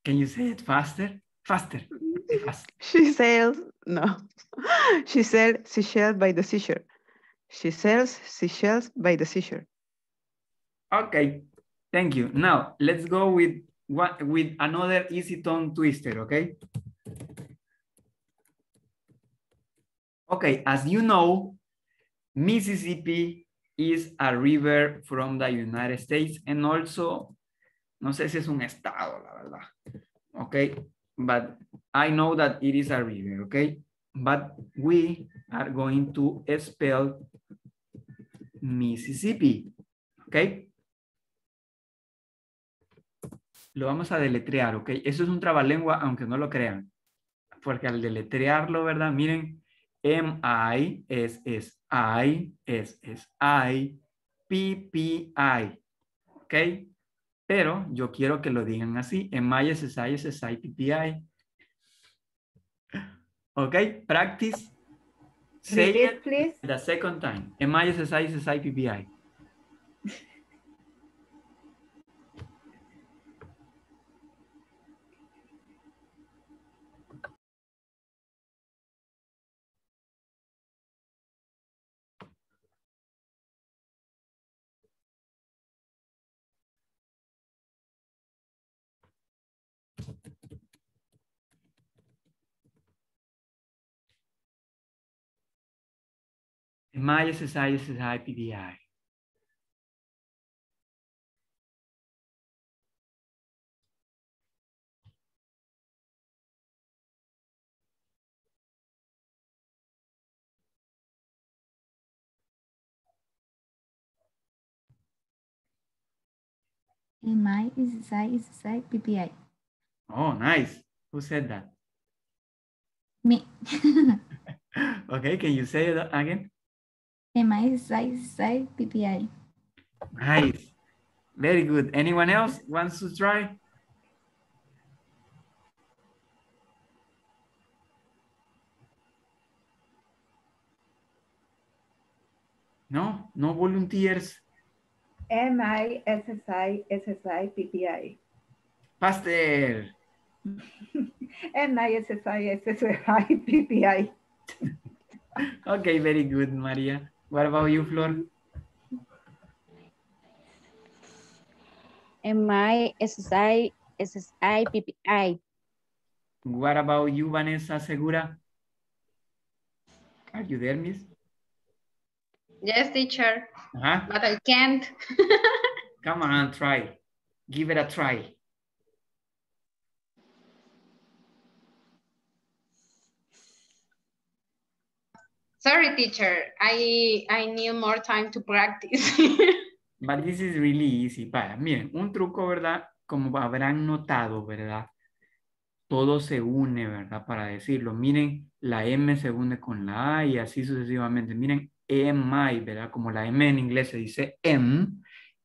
Can you say it faster? Faster. Fast. She sells, no. She sells seashells by the seashore. She sells seashells by the seashore. Okay, thank you. Now let's go with what with another easy tongue twister. Okay. Okay, as you know, Mississippi is a river from the United States and also, no sé si es un estado, la verdad. Okay, but I know that it is a river, okay? But we are going to spell Mississippi, okay? Lo vamos a deletrear, ok? Eso es un trabalengua, aunque no lo crean. Porque al deletrearlo, ¿verdad? Miren, M-I es, es I, es, es I, P-P-I, ¿ok? Pero yo quiero que lo digan así. M-I es, es I, es, es I, P-P-I. ¿Ok? Practice. Say Repeat, it please. the second time. M-I es, es I, es, es I, P-P-I. My SSI, SSI, PPI. MI, SSI, SSI, PPI. Oh, nice. Who said that? Me. Okay, can you say it again? M-I-Z-Z-P-P-I. Nice. Very good. Anyone else wants to try? No, no volunteers. M-I-S-S-I-S-S-I-P-P-I. Pastor. M-I-S-S-I-S-S-I-P-P-I. okay, very good, Maria. What about you, Flor? MI, SSI, SSI, PPI. What about you, Vanessa Segura? Are you there, miss? Yes, teacher, Uh-huh. but I can't. Come on, try. Give it a try. Sorry, teacher. I I need more time to practice. But this is really easy. Miren, un truco, ¿verdad? Como habrán notado, ¿verdad? Todo se une, ¿verdad? Para decirlo. Miren, la M se une con la A y así sucesivamente. Miren, MI, ¿verdad? Como la M en inglés se dice M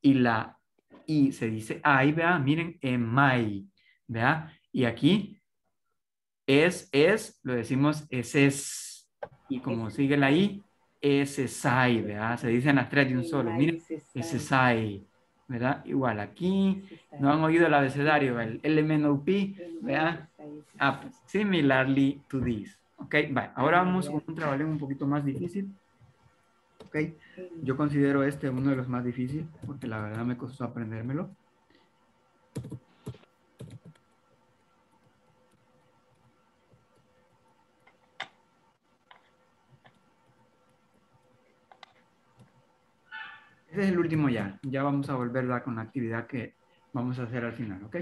y la I se dice I, ¿verdad? Miren, MI, ¿verdad? Y aquí es, es, lo decimos es, es. Y como sigue la I, es SI, ¿verdad? Se dicen las tres de un solo. Miren, es SI, ¿verdad? Igual aquí, no han oído el abecedario, el LMNOP, ¿verdad? Ah, pues, similarly to this. Ok, vale. Ahora vamos con un trabajo un poquito más difícil. Ok, yo considero este uno de los más difíciles porque la verdad me costó aprendérmelo. Ese es el último ya. Ya vamos a volver ¿verdad? con la actividad que vamos a hacer al final, ¿ok?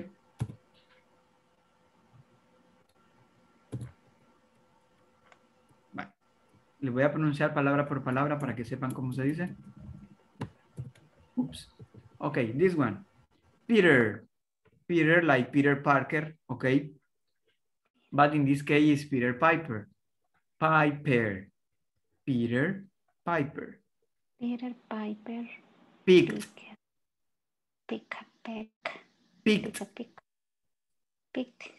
Vale. Le voy a pronunciar palabra por palabra para que sepan cómo se dice. Oops. Okay, this one. Peter. Peter, like Peter Parker, okay? But in this case, it's Peter Piper. Piper. Peter Piper. Peter Piper. Picked. Pick, pick. Picked. Pick. Pick.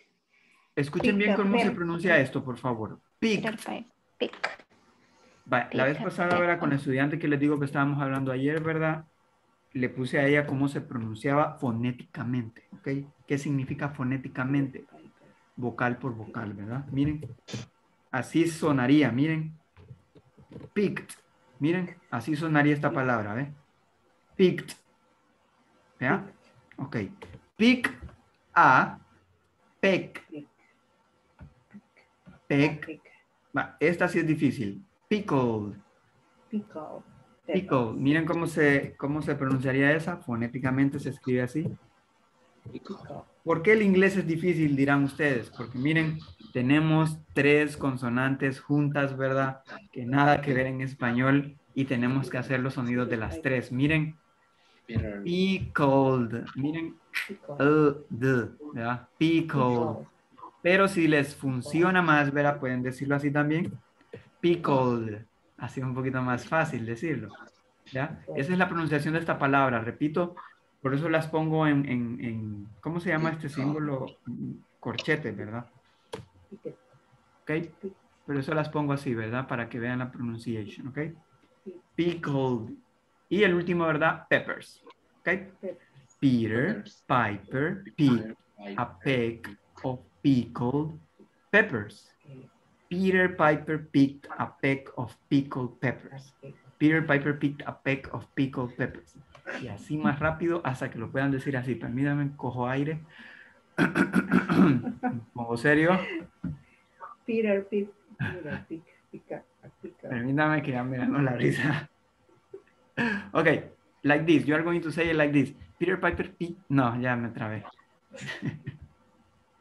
Escuchen bien cómo se pronuncia esto, por favor. Picked. Peter Piper. Pick. La vez pasada, ¿verdad? Con el estudiante que les digo que estábamos hablando ayer, ¿verdad? Le puse a ella cómo se pronunciaba fonéticamente, ¿ok? ¿Qué significa fonéticamente? Vocal por vocal, ¿verdad? Miren, así sonaría, miren. Picked. Miren, así sonaría esta palabra, ¿ve? Picked. ¿Ya? Ok. Pick a peck. Peck. Esta sí es difícil. Pickled. Pickle. Pickle. Miren cómo se, cómo se pronunciaría esa. Fonéticamente se escribe así. ¿Por qué el inglés es difícil, dirán ustedes? Porque miren, tenemos tres consonantes juntas, ¿verdad? Que nada que ver en español y tenemos que hacer los sonidos de las tres. Miren, pickled. Miren, ¿verdad? Pickled. Pero si les funciona más, ¿verdad? Pueden decirlo así también. Pickled. Así un poquito más fácil decirlo. ¿Ya? Esa es la pronunciación de esta palabra. Repito, por eso las pongo en, en- en- ¿cómo se llama este símbolo? Corchete, ¿verdad? ¿Ok? Por eso las pongo así, ¿verdad? Para que vean la pronunciación, ¿ok? Pickled. Y el último, ¿verdad? Peppers. ¿Ok? Peter, Piper, picked a peck of pickled peppers. Peter Piper picked a peck of pickled peppers. Peter Piper picked a peck of pickled peppers. Y así más rápido hasta que lo puedan decir así. Permítanme, cojo aire. Pongo serio. Peter. Peter pica, a pica. Permítame que ya me ganó la risa. Okay, like this. You are going to say it like this. Peter Piper picked. No, ya me trabé.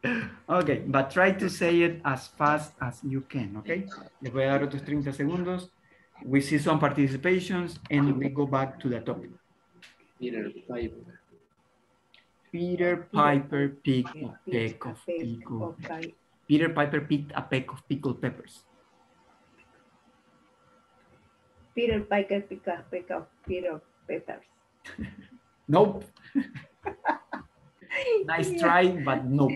okay, but try to say it as fast as you can, okay? Les voy a dar otros 30 segundos. We see some participations and we go back to the topic. Peter Piper. Peter Piper picked a peck of pickle. Peter Piper picked a peck of pickled peppers. Peter Piper pica, pica, Peter Peppers. Nope. nice try, but nope.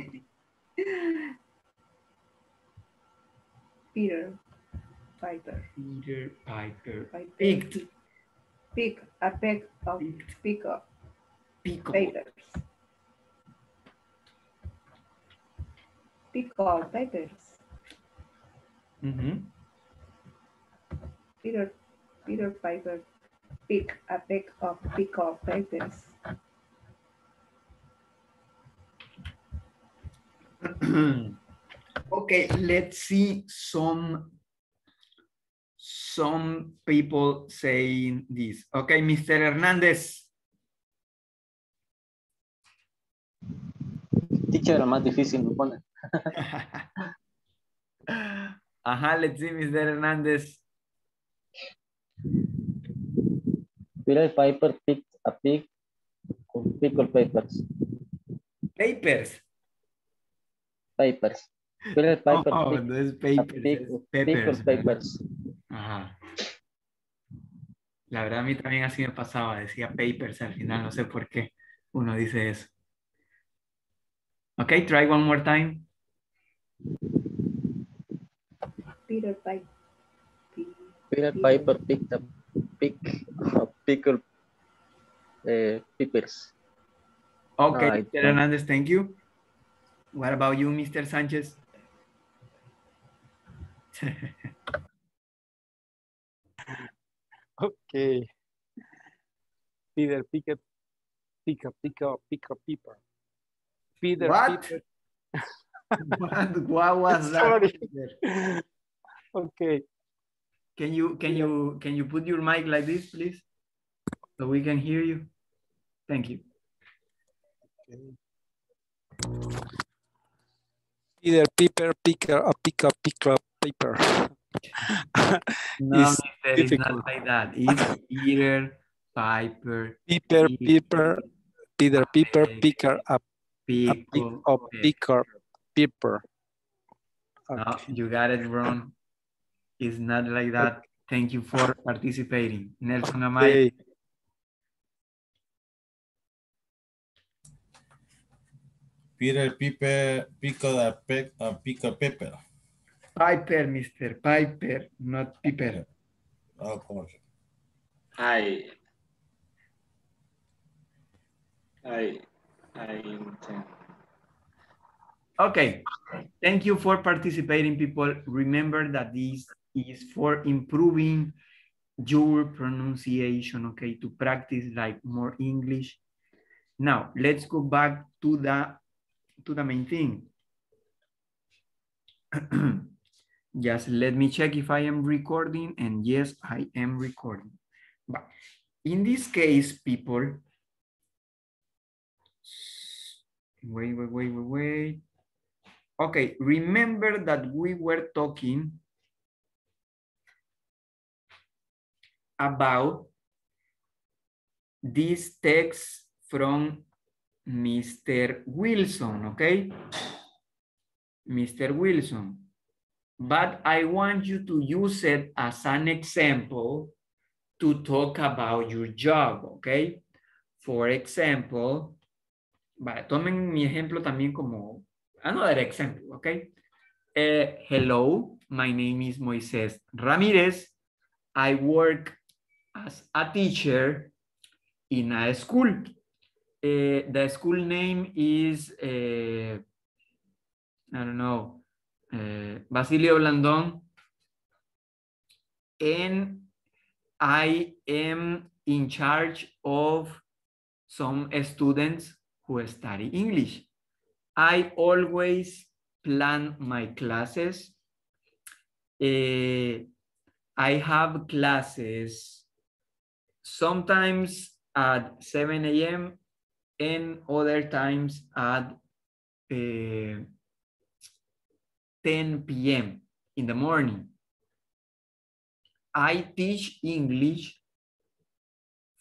Peter Piper. Peter Piper Piper picked pick a pack of pico, Pick papers. Pico papers. Mm-hmm. Peter, Peter Piper pick a pack of pick up papers. okay, let's see some some people saying this. Okay, Mr. Hernandez. Teacher, la más difícil me pone. Ajá, let's see, Mr. Hernandez. Peter Piper picked a pig of pickled peppers. Papers. Papers. Peter Piper Oh, picked es a papers, pig pickled peppers. Ajá. La verdad a mí también así me pasaba, decía papers al final, no sé por qué uno dice eso. Okay, try one more time. Peter Piper. Peter Piper picked a pig of pickled uh, peppers. Okay. Mr. Hernandez, thank you. What about you, Mr. Sanchez? Okay. Peter Pickett, pick a, pick a, pick a peeper. Peter What? Piper. what, what was that? Sorry. Peter? Okay. Can you can you can you put your mic like this, please, so we can hear you? Thank you. Peter Piper, pick a, a pick a, pick a paper. No, It's Mister, it's difficult. not like that. It's Peter Piper Peter Piper, Peter Piper, picker a, a pick Pickle. of picker paper. No, you got it wrong. It's not like that. Thank you for participating. Nelson Amaya. Okay. Peter Piper pickled a peck a uh, pickled pepper. Piper, Mr. Piper, not Piper. Oh, course. I I I intend. Okay, thank you for participating, people. Remember that this is for improving your pronunciation, okay, to practice like more English. Now, let's go back to the to the main thing. Just let me check if I am recording, and yes, I am recording. But in this case, people, wait, wait, wait, wait, wait. Okay, remember that we were talking about this text from Mr. Wilson, okay? Mr. Wilson. But I want you to use it as an example to talk about your job, okay? For example, vale, tomen mi ejemplo también como another example, okay? Uh, hello, my name is Moises Ramirez. I work as a teacher in a school. Uh, the school name is, uh, I don't know, uh, Basilio Blandón. And I am in charge of some students who study English. I always plan my classes eh, I have classes sometimes at 7 a.m. and other times at uh, 10 p.m. in the morning. I teach English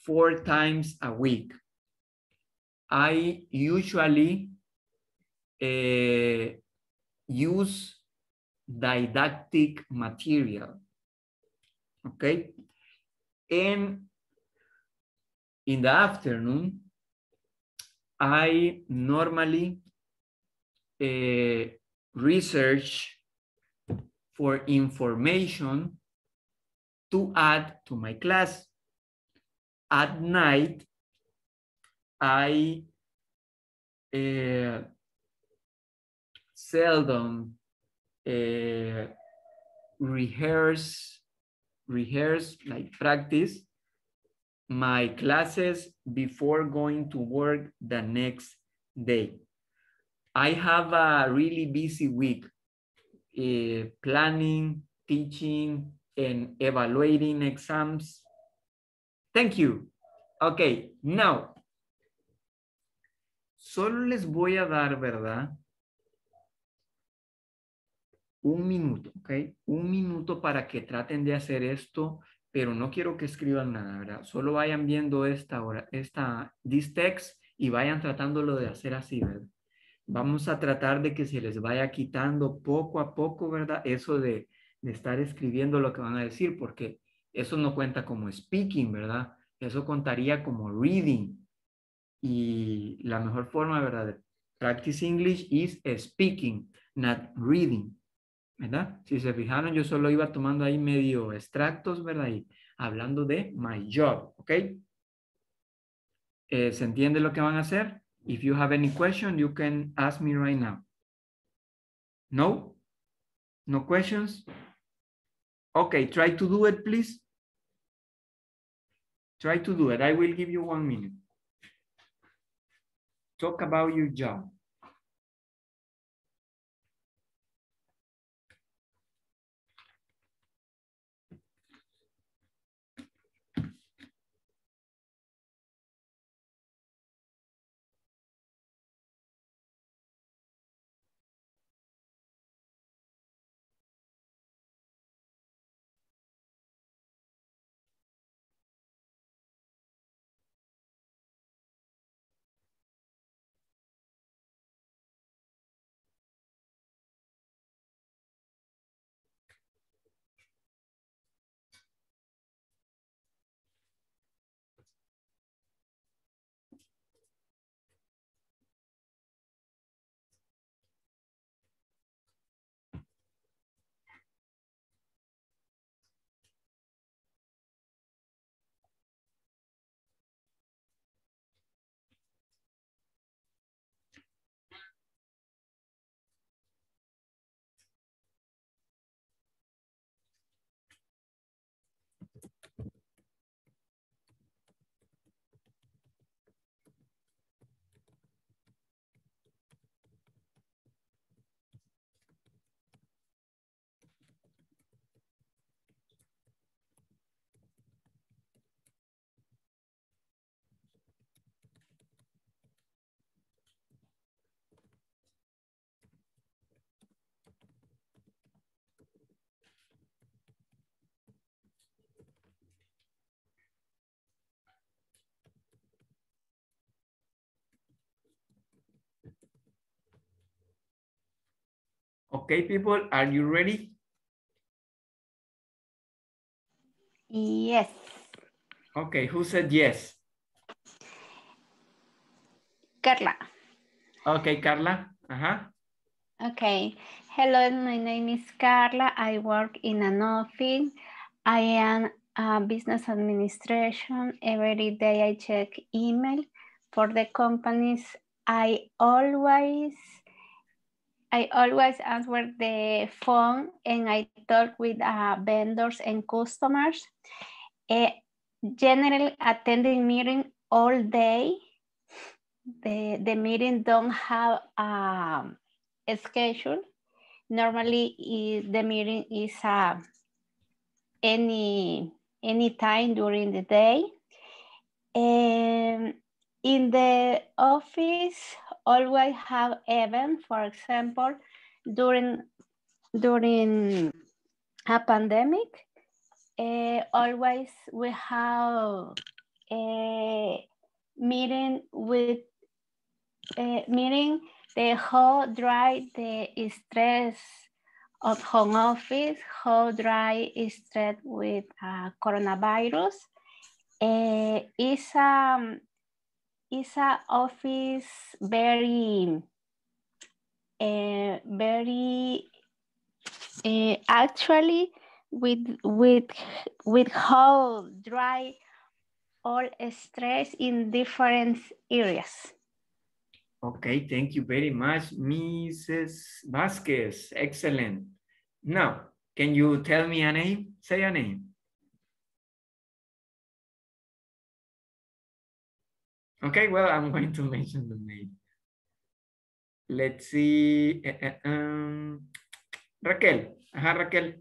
four times a week. I usually uh, use didactic material. Okay. And in the afternoon, I normally uh, research for information to add to my class. At night, I uh, seldom uh, rehearse, rehearse, like practice my classes before going to work the next day. I have a really busy week uh, planning, teaching, and evaluating exams. Thank you. Okay, now, solo les voy a dar, ¿verdad? Un minuto, ¿ok? Un minuto para que traten de hacer esto, pero no quiero que escriban nada, ¿verdad? Solo vayan viendo esta hora, esta, this text y vayan tratándolo de hacer así, ¿verdad? Vamos a tratar de que se les vaya quitando poco a poco, ¿verdad? Eso de, estar escribiendo lo que van a decir, porque eso no cuenta como speaking, ¿verdad? Eso contaría como reading. Y la mejor forma, ¿verdad? De practice English is speaking, not reading. ¿Verdad? Si se fijaron, yo solo iba tomando ahí medio extractos, ¿verdad? Y hablando de my job, ¿ok? Eh, ¿Se entiende lo que van a hacer? If you have any question, you can ask me right now. No? No questions? Okay, try to do it, please. Try to do it. I will give you one minute. Talk about your job. Okay, people, are you ready? Yes. Okay, who said yes? Carla. Okay, Carla. Uh-huh. Okay. Hello, my name is Carla. I work in an office. I am a business administration. Every day I check email for the companies. I always I always answer the phone and I talk with uh, vendors and customers. Uh, generally attending meeting all day. The, the meeting don't have um, a schedule. normally the meeting is uh, any any time during the day. And in the office, always have event. For example, during during a pandemic, eh, always we have a meeting with a meeting the how dry the stress of home office, how dry is stress with uh, coronavirus. Uh, is um is a office very uh, very uh, actually with with with how dry all stress in different areas. Okay, thank you very much, Mrs. Vasquez. Excellent. Now, can you tell me a name? Say a name. Okay, well, I'm going to mention the name. Let's see. eh, eh, um, Raquel. Ajá, Raquel.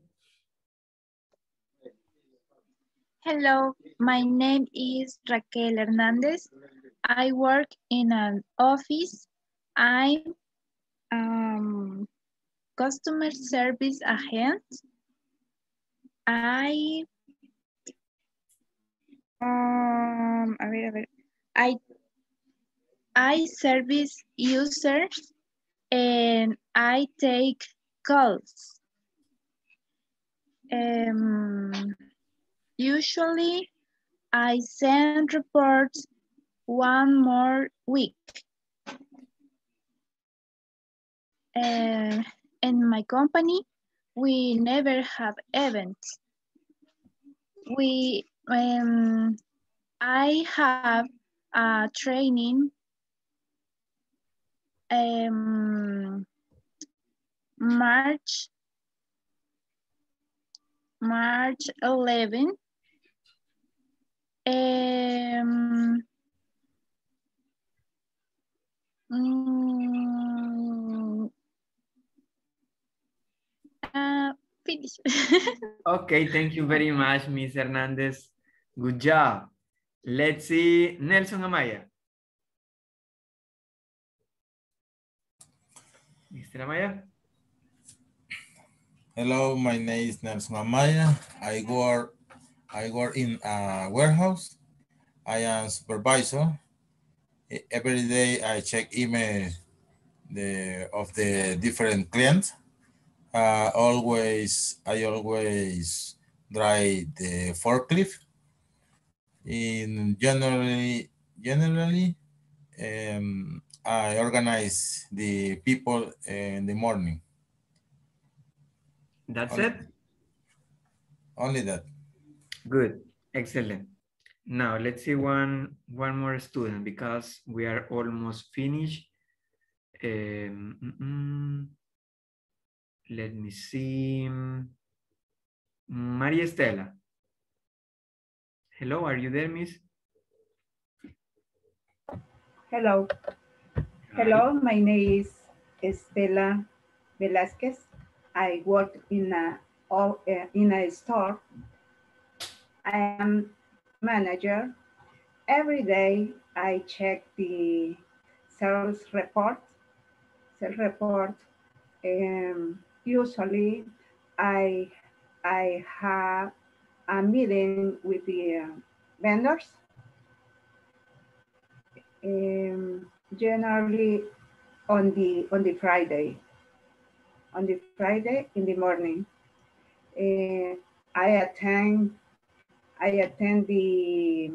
Hello, my name is Raquel Hernandez. I work in an office. I'm um, customer service agent. I um, a ver, a ver. I I service users and I take calls. Um, usually I send reports one more week. And in my company, we never have events. We, um, I have a training um, March, March 11. Um, mm, uh, finish. Okay, thank you very much, Miss Hernandez. Good job. Let's see, Nelson Amaya. Mr. Amaya? Hello, my name is Nelson Amaya. I work I work in a warehouse. I am supervisor. Every day I check email the of the different clients. Uh, always I always drive the forklift. In generally generally um, I organize the people in the morning. That's Only- it? Only that. Good, excellent. Now let's see one one more student because we are almost finished. Um, mm, mm. let me see. Maria Estela. Hello, are you there, Miss? Hello. Hello, my name is Estela Velasquez. I work in a uh, in a store. I am manager. Every day I check the sales report. Sales report. Um, usually I I have a meeting with the uh, vendors um, generally on the on the Friday. On the Friday in the morning, Uh, I attend I attend the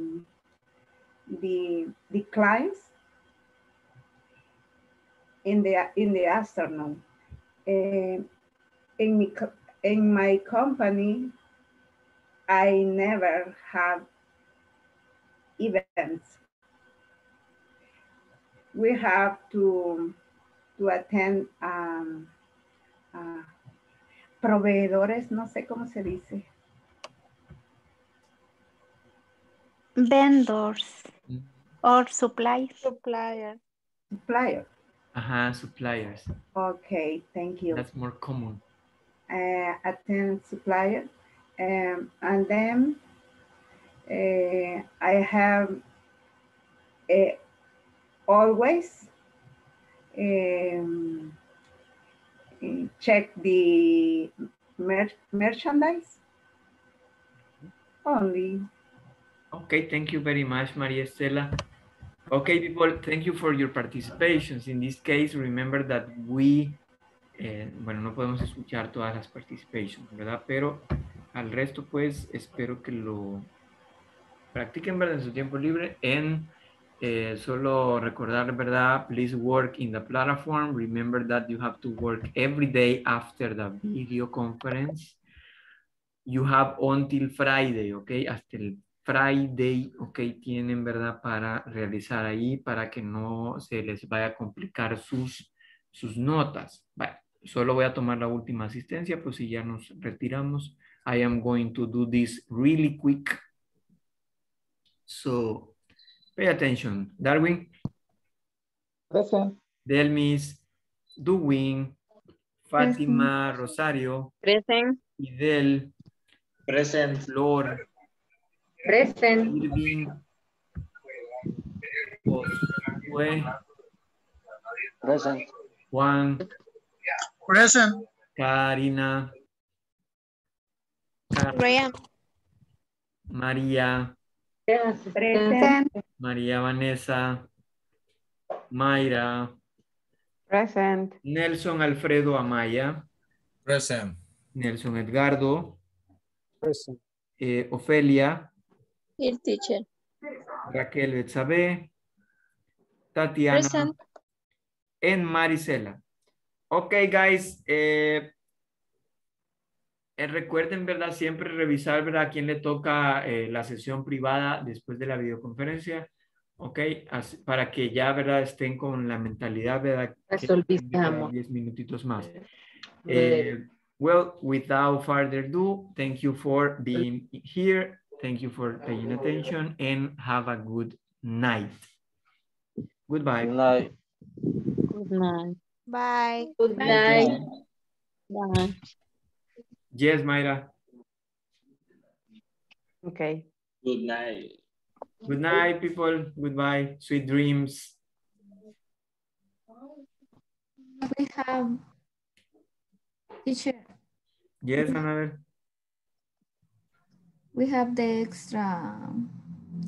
the the clients in the in the afternoon. Uh, in my in my company, I never have events we have to to attend um, uh, proveedores, no sé cómo se dice. Vendors or suppliers. Supplier. Supplier. Ajá, suppliers. Okay, thank you. That's more common. Uh, attend supplier. Um, and then uh, I have uh, always um, check the mer merchandise only. Okay, thank you very much, Maria Estela. Okay, people, thank you for your participations. In this case, remember that we, eh, bueno, no podemos escuchar todas las participations, ¿verdad? Pero al resto, pues, espero que lo practiquen, ¿verdad? En su tiempo libre. En eh, solo recordar, ¿verdad? Please work in the platform. Remember that you have to work every day after the video conference. You have until Friday, okay? Hasta el Friday, ok, tienen, ¿verdad? Para realizar ahí, para que no se les vaya a complicar sus, sus notas. Solo voy a tomar la última asistencia, pues si ya nos retiramos. I am going to do this really quick. So, pay attention. Darwin. Present. Delmis. Duwin. Fátima. Rosario. Present. Idel. Present. Flor. Present. Irving. Josué. Present. Juan. Present. Karina. Graham. María. Present. María Vanessa. Mayra. Present. Nelson Alfredo Amaya. Present. Nelson Edgardo. Present. eh, Ofelia. Here, teacher. Raquel Betsabe. Tatiana. Present. En Marisela. Ok, guys. eh, eh, recuerden, ¿verdad? Siempre revisar, ¿verdad? A quién le toca eh, la sesión privada después de la videoconferencia. Ok, Así- para que ya, ¿verdad? Estén con la mentalidad, ¿verdad? quedar 10 minutitos más. Eh, well, without further ado, thank you for being here. Thank you for paying attention and have a good night. Goodbye. Good night. Good night. Bye. Good night. Bye. Yes, Mayra. Okay. Good night. Good night, people. Goodbye. Sweet dreams. We have teacher. Yes, Annabelle. We have the extra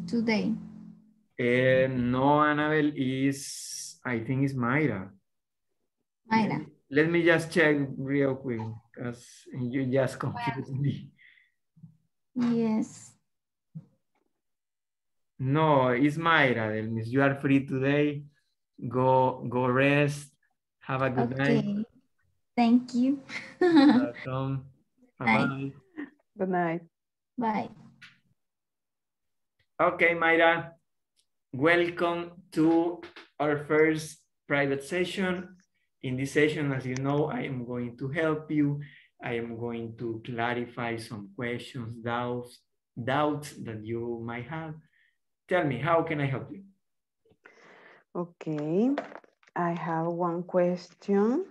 today. Eh, no, Annabelle is, I think it's Mayra. Mayra. Let me just check real quick because you just confused me. Yes. No, it's Mayra. Del Miss, you are free today. Go, go rest. Have a good night. Okay. Thank you. Welcome. Bye-bye. Good night. Bye. Okay, Mayra. Welcome to our first private session. In this session, as you know, I am going to help you. I am going to clarify some questions, doubts, doubts that you might have. Tell me, how can I help you? Okay. I have one question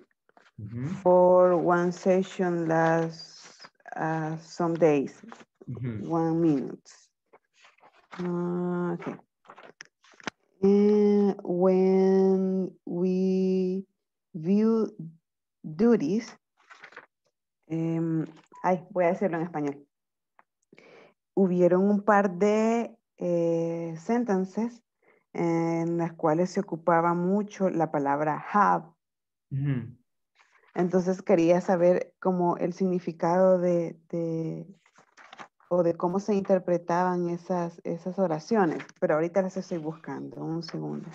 Mhm, for one session last uh, some days. mhm. One minute. Uh, okay. And when we view duties, em, ay, voy a decirlo en español. Hubieron un par de eh, sentences en las cuales se ocupaba mucho la palabra have. Entonces quería saber como el significado de, de- o de cómo se interpretaban esas, esas oraciones, pero ahorita las estoy buscando, un segundo.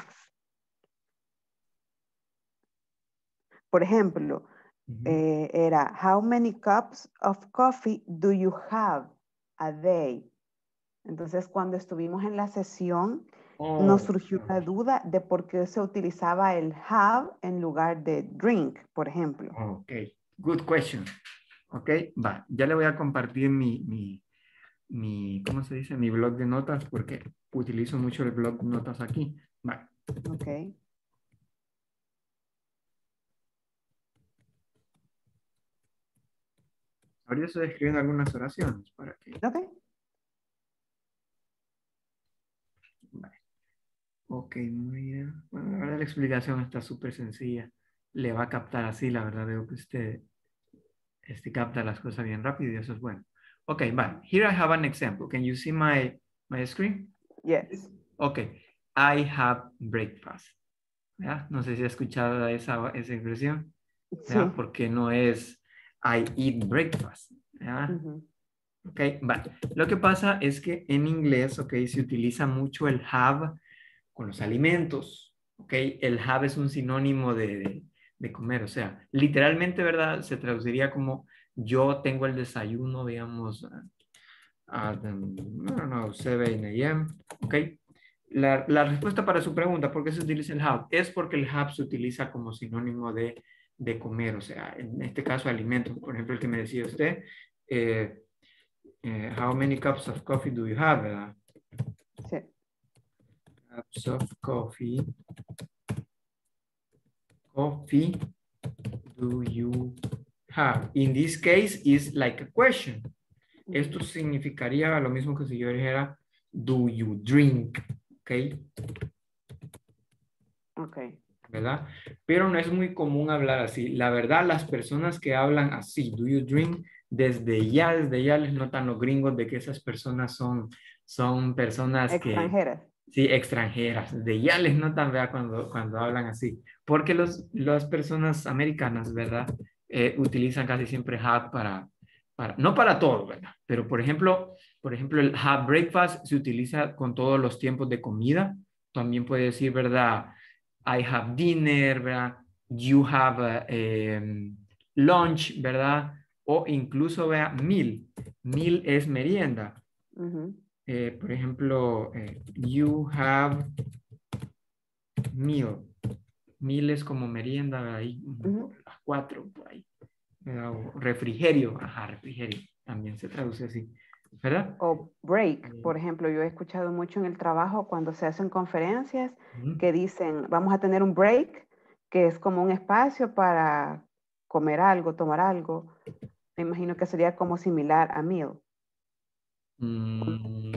Por ejemplo, eh, era, how many cups of coffee do you have a day? Entonces, cuando estuvimos en la sesión, nos Oh, surgió la duda de por qué se utilizaba el have en lugar de drink, por ejemplo. Ok, good question. Ok, va, ya le voy a compartir mi, mi, mi, ¿cómo se dice? Mi blog de notas porque utilizo mucho el blog de notas aquí. Va, Ok. Ahorita estoy escribiendo algunas oraciones para que... Ok. Vale. Ok, muy bien. Bueno, la verdad la explicación está súper sencilla. Le va a captar así, la verdad veo que usted este, capta las cosas bien rápido y eso es bueno. Ok, vale. Here I have an example. Can you see my, my screen? Yes. Ok. I have breakfast. ¿Ya? No sé si ha escuchado esa, esa expresión. Sí. Porque no es I eat breakfast. ¿ya? Ujú. Ok, vale. Lo que pasa es que en inglés, ok, se utiliza mucho el have con los alimentos. Ok, el have es un sinónimo de, de- de comer. O sea, literalmente, ¿verdad? Se traduciría como yo tengo el desayuno, digamos, a, don't know, 7 a.m. Ok. La, la respuesta para su pregunta, ¿por qué se utiliza el have? Es porque el have se utiliza como sinónimo de, de comer, o sea, en este caso alimentos. Por ejemplo, el que me decía usted, eh, eh, how many cups of coffee do you have? ¿verdad? Sí. Cups of coffee. Coffee do you have? In this case, is like a question. Esto significaría lo mismo que si yo dijera, do you drink? ¿Ok? Ok. ¿Verdad? Pero no es muy común hablar así. La verdad, las personas que hablan así, do you drink, desde ya, desde ya les notan los gringos de que esas personas son, son personas que... Extranjeras. Sí, extranjeras. De ya les notan, ¿verdad? Cuando, cuando hablan así. Porque los, las personas americanas, ¿verdad? Eh, utilizan casi siempre have para, para, no para todo, ¿verdad? Pero por ejemplo, por ejemplo, el have breakfast se utiliza con todos los tiempos de comida. También puede decir, ¿verdad? I have dinner, ¿verdad? You have uh, em, lunch, ¿verdad? O incluso, vea, meal. Meal es merienda. Eh, por ejemplo, eh, you have meal. Meal es como merienda, ¿verdad? ahí, las cuatro, por ahí. refrigerio, ajá, refrigerio. También se traduce así, ¿verdad? O break, por ejemplo, yo he escuchado mucho en el trabajo cuando se hacen conferencias Ujú. que dicen, vamos a tener un break, que es como un espacio para comer algo, tomar algo. Me imagino que sería como similar a meal. Mm,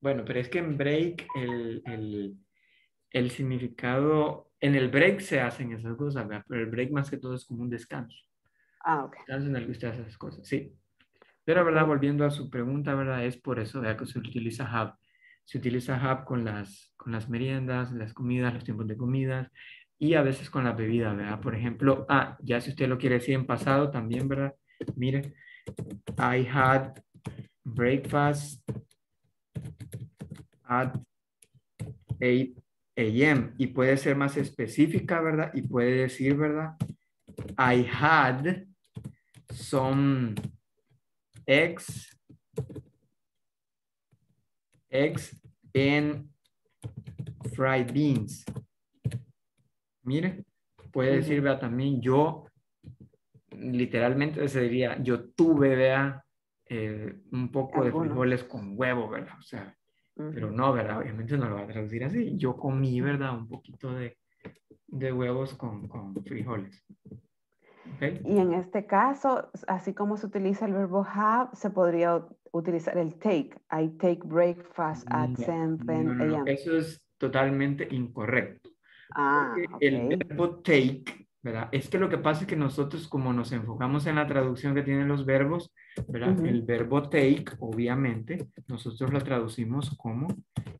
bueno, pero es que en break el, el, el significado, en el break se hacen esas cosas, ¿verdad? Pero el break más que todo es como un descanso. Ah, ok. Descanso en el que usted hace esas cosas, sí. Pero, ¿verdad? Volviendo a su pregunta, ¿verdad? Es por eso, ¿verdad? Que se utiliza hub. Se utiliza hub con las, con las meriendas, las comidas, los tiempos de comidas y a veces con la bebida, ¿verdad? Por ejemplo, ah, ya si usted lo quiere decir en pasado también, ¿verdad? Mire, I had breakfast at 8 a.m. Y puede ser más específica, ¿verdad? Y puede decir, ¿verdad? I had some eggs, eggs and fried beans. Mire, puede decir, vea, también yo, literalmente se diría, yo tuve, vea, eh, un poco de frijoles con huevo, ¿verdad? O sea, pero no, ¿verdad? Obviamente no lo va a traducir así. Yo comí, ¿verdad? Un poquito de, de huevos con, con frijoles. Y en este caso, así como se utiliza el verbo have, se podría utilizar el take. I take breakfast at No, 7 no, no, a.m. Eso es totalmente incorrecto. Ah, el verbo take, ¿verdad? Es que lo que pasa es que nosotros, como nos enfocamos en la traducción que tienen los verbos, ¿verdad? El verbo take, obviamente, nosotros lo traducimos como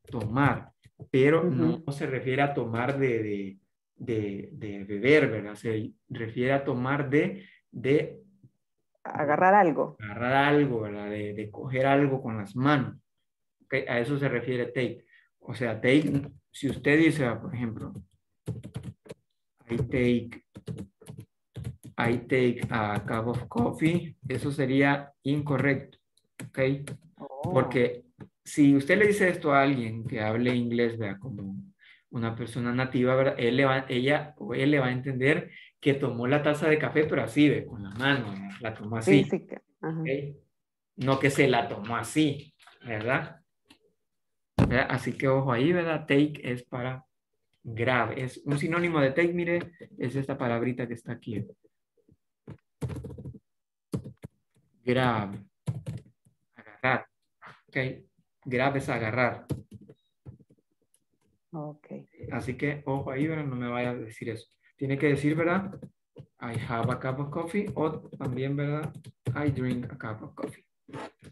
tomar, pero no se refiere a tomar de, de, de, de beber, ¿verdad? Se refiere a tomar de, de Agarrar algo. agarrar algo, ¿verdad? De, de coger algo con las manos. ¿ok? A eso se refiere take. O sea, take, si usted dice, ah, por ejemplo, I take, I take a cup of coffee, eso sería incorrecto, ¿ok? Porque si usted le dice esto a alguien que hable inglés, vea, como una persona nativa, ¿verdad? Él le va, ella o él le va a entender que tomó la taza de café, pero así, ve, con la mano, ¿verdad? la tomó así. No que se la tomó así, ¿verdad? ¿Verdad? Así que ojo ahí, ¿verdad? Take es para grab. Es un sinónimo de take, mire, es esta palabrita que está aquí. Grab. Agarrar. Ok. Grab es agarrar. Ok. Así que, ojo ahí, ¿verdad? No me vaya a decir eso. Tiene que decir, ¿verdad? I have a cup of coffee o también, ¿verdad? I drink a cup of coffee.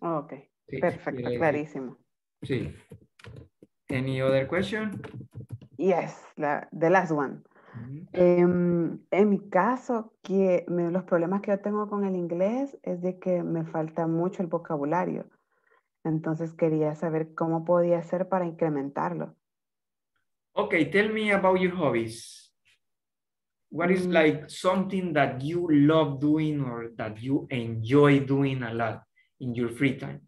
Ok. Sí, Perfecto, clarísimo. Sí. Any other question? Yes, la, the last one. Em, en mi caso, que me- los problemas que yo tengo con el inglés es de que me falta mucho el vocabulario. Entonces quería saber cómo podía hacer para incrementarlo. Okay, tell me about your hobbies. What is Mm. like something that you love doing or that you enjoy doing a lot in your free time?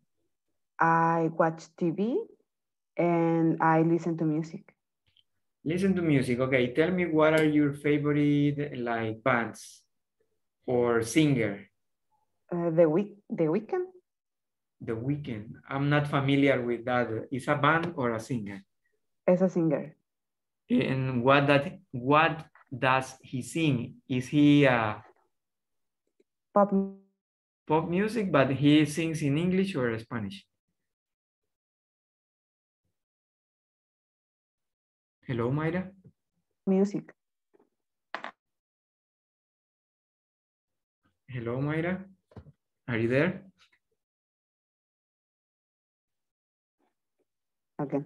I watch TV and I listen to music. Listen to music. Okay, tell me what are your favorite like bands or singer? Uh, the week, the weekend, The Weeknd. I'm not familiar with that. Is a band or a singer? es a singer. And what that what does he sing? Is he uh, Pop pop music, but he sings in English or Spanish? Hello, Mayra. music. Hello, Mayra. Are you there? Okay.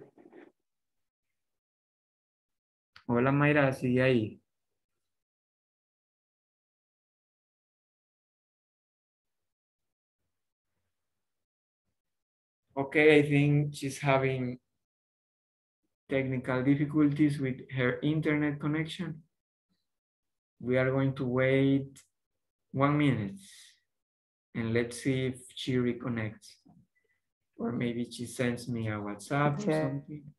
Hola, Mayra, sigue ahí. Okay, I think she's having technical difficulties with her internet connection. We are going to wait one minute and let's see if she reconnects. Or maybe she sends me a WhatsApp or something.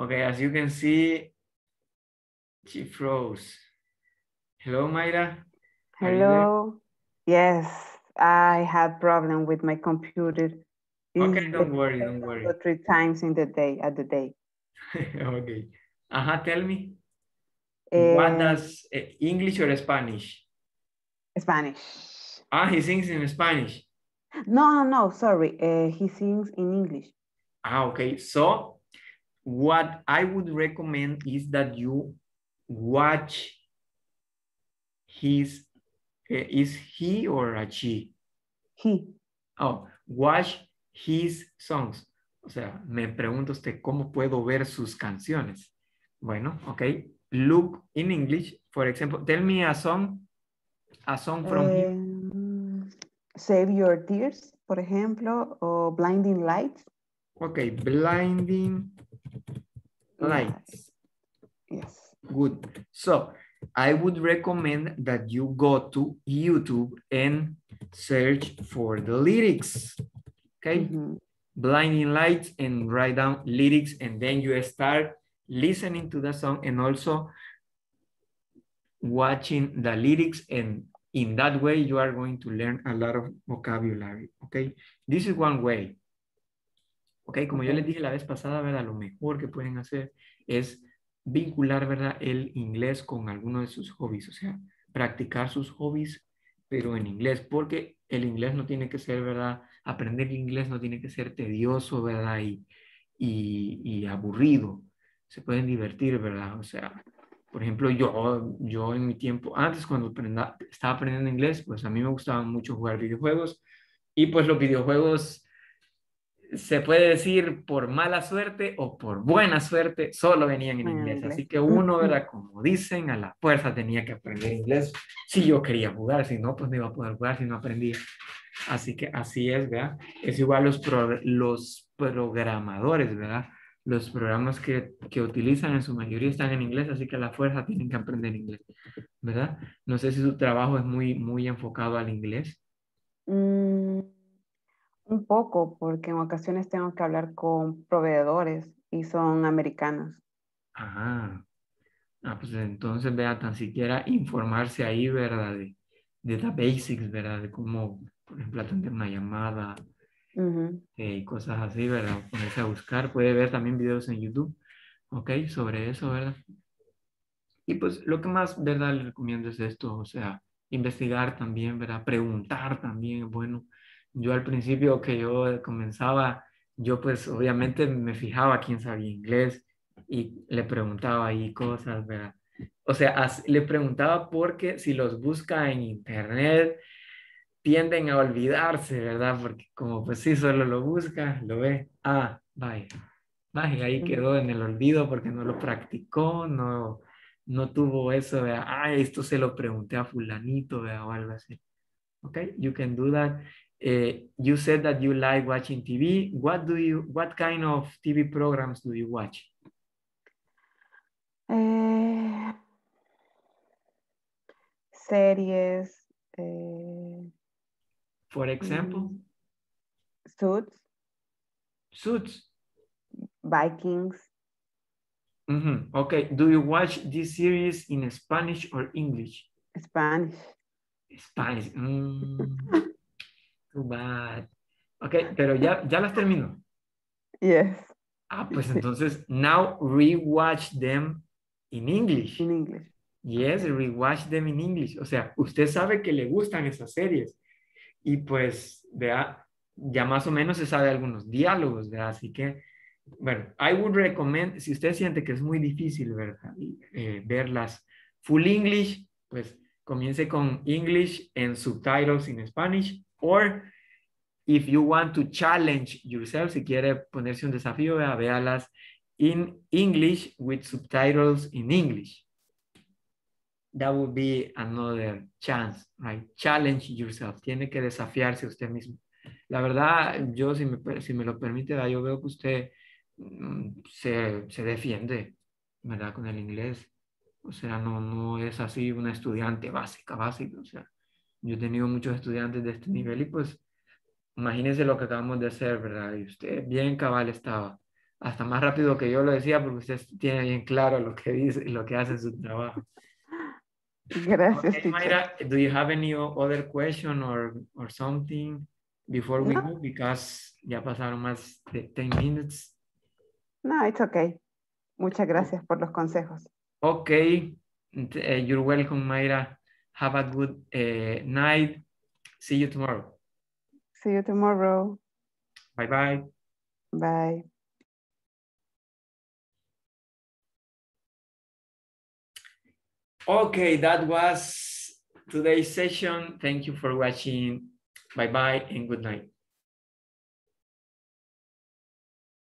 Okay, as you can see, she froze. Hello, Mayra. Are you there? Hello. Yes, I had problem with my computer. Okay, don't worry, don't worry. two, Three times in the day, at the day. okay. Ajá, tell me. what Eh, does eh, English or Spanish? Spanish. Ah, he sings in Spanish. No, no, no, sorry. Uh, he sings in English. Ah, okay. So what I would recommend is that you watch his, eh, is he or a she? He. Oh, watch his songs. O sea, me pregunta usted cómo puedo ver sus canciones. Bueno, ok. Look in English, for example, tell me a song, a song from him. Em, Save Your Tears, por ejemplo, o Blinding Lights. Okay, blinding lights. Yes. Good. So I would recommend that you go to YouTube and search for the lyrics. Okay. Mm-hmm. Blinding lights and write down lyrics and then you start listening to the song and also watching the lyrics and in that way you are going to learn a lot of vocabulary. Okay. This is one way. Ok, como yo les dije la vez pasada, ¿verdad? Lo mejor que pueden hacer es vincular, ¿verdad? El inglés con alguno de sus hobbies, o sea, practicar sus hobbies, pero en inglés, porque el inglés no tiene que ser, ¿verdad? Aprender inglés no tiene que ser tedioso, ¿verdad? Y, y, y aburrido. Se pueden divertir, ¿verdad? O sea, por ejemplo, yo, yo en mi tiempo, antes cuando aprenda- estaba aprendiendo inglés, pues a mí me gustaba mucho jugar videojuegos y pues los videojuegos se puede decir por mala suerte o por buena suerte, solo venían en inglés. Así que uno, ¿verdad? Como dicen, a la fuerza tenía que aprender inglés si yo quería jugar, si no, pues no iba a poder jugar si no aprendía. Así que así es, ¿verdad? Es igual los, pro- los programadores, ¿verdad? Los programas que, que utilizan en su mayoría están en inglés, así que a la fuerza tienen que aprender inglés, ¿verdad? No sé si su trabajo es muy, muy enfocado al inglés. Mm, un poco, porque en ocasiones tengo que hablar con proveedores y son americanos. Ah, ah, pues entonces, vea, tan siquiera informarse ahí, ¿verdad? De, de the basics, ¿verdad? De cómo, por ejemplo, atender una llamada Ujú. eh, y cosas así, ¿verdad? Ponerse a buscar. Puede ver también videos en YouTube ¿ok? Sobre eso, ¿verdad? Y pues lo que más, ¿verdad? Le recomiendo es esto, o sea, investigar también, ¿verdad? Preguntar también, bueno, yo al principio que yo comenzaba, yo pues obviamente me fijaba quién sabía inglés y le preguntaba ahí cosas, ¿verdad? O sea, le preguntaba porque si los busca en internet, tienden a olvidarse, ¿verdad? Porque como pues sí, solo lo busca, lo ve, ah, vaya, vaya, ahí quedó en el olvido porque no lo practicó, no, no tuvo eso de, ah, esto se lo pregunté a fulanito, ¿verdad? o algo así. Okay, you can do that. Uh, you said that you like watching TV. What do you, what kind of TV programs do you watch? Eh, series. Eh, For example? Suits. Suits. Vikings. Mm -hmm. Okay. Do you watch this series in Spanish or English? Spanish. Spanish. Mm, too bad. Okay, pero ya, ya las terminó. Yes. Ah, pues entonces, now rewatch them in English. In English. Yes, rewatch them in English. O sea, usted sabe que le gustan esas series. Y pues, vea, ya más o menos se sabe algunos diálogos, ¿verdad? Así que, bueno, I would recommend, si usted siente que es muy difícil, ¿verdad? Eh, verlas full English, pues comience con English and subtitles in Spanish, or if you want to challenge yourself, si quiere ponerse un desafío, vea, véalas in English with subtitles in English. That would be another chance, right? Challenge yourself. Tiene que desafiarse usted mismo. La verdad, yo, si me, si me lo permite, yo veo que usted mm, se, se defiende, ¿verdad? Con el inglés. O sea, no, no es así una estudiante básica, básica. O sea, yo he tenido muchos estudiantes de este nivel y pues imagínense lo que acabamos de hacer, ¿verdad? Y usted bien cabal estaba. Hasta más rápido que yo lo decía porque usted tiene bien claro lo que dice y lo que hace en su trabajo. Gracias, okay, Mayra, do you have any other question or, or something before we no. go? Because ya pasaron más de 10 minutes. No, it's okay. Muchas gracias por los consejos. Okay, uh, you're welcome, Mayra. Have a good uh, night. See you tomorrow. See you tomorrow. Bye-bye. Bye. Okay, that was today's session. Thank you for watching. Bye-bye and good night.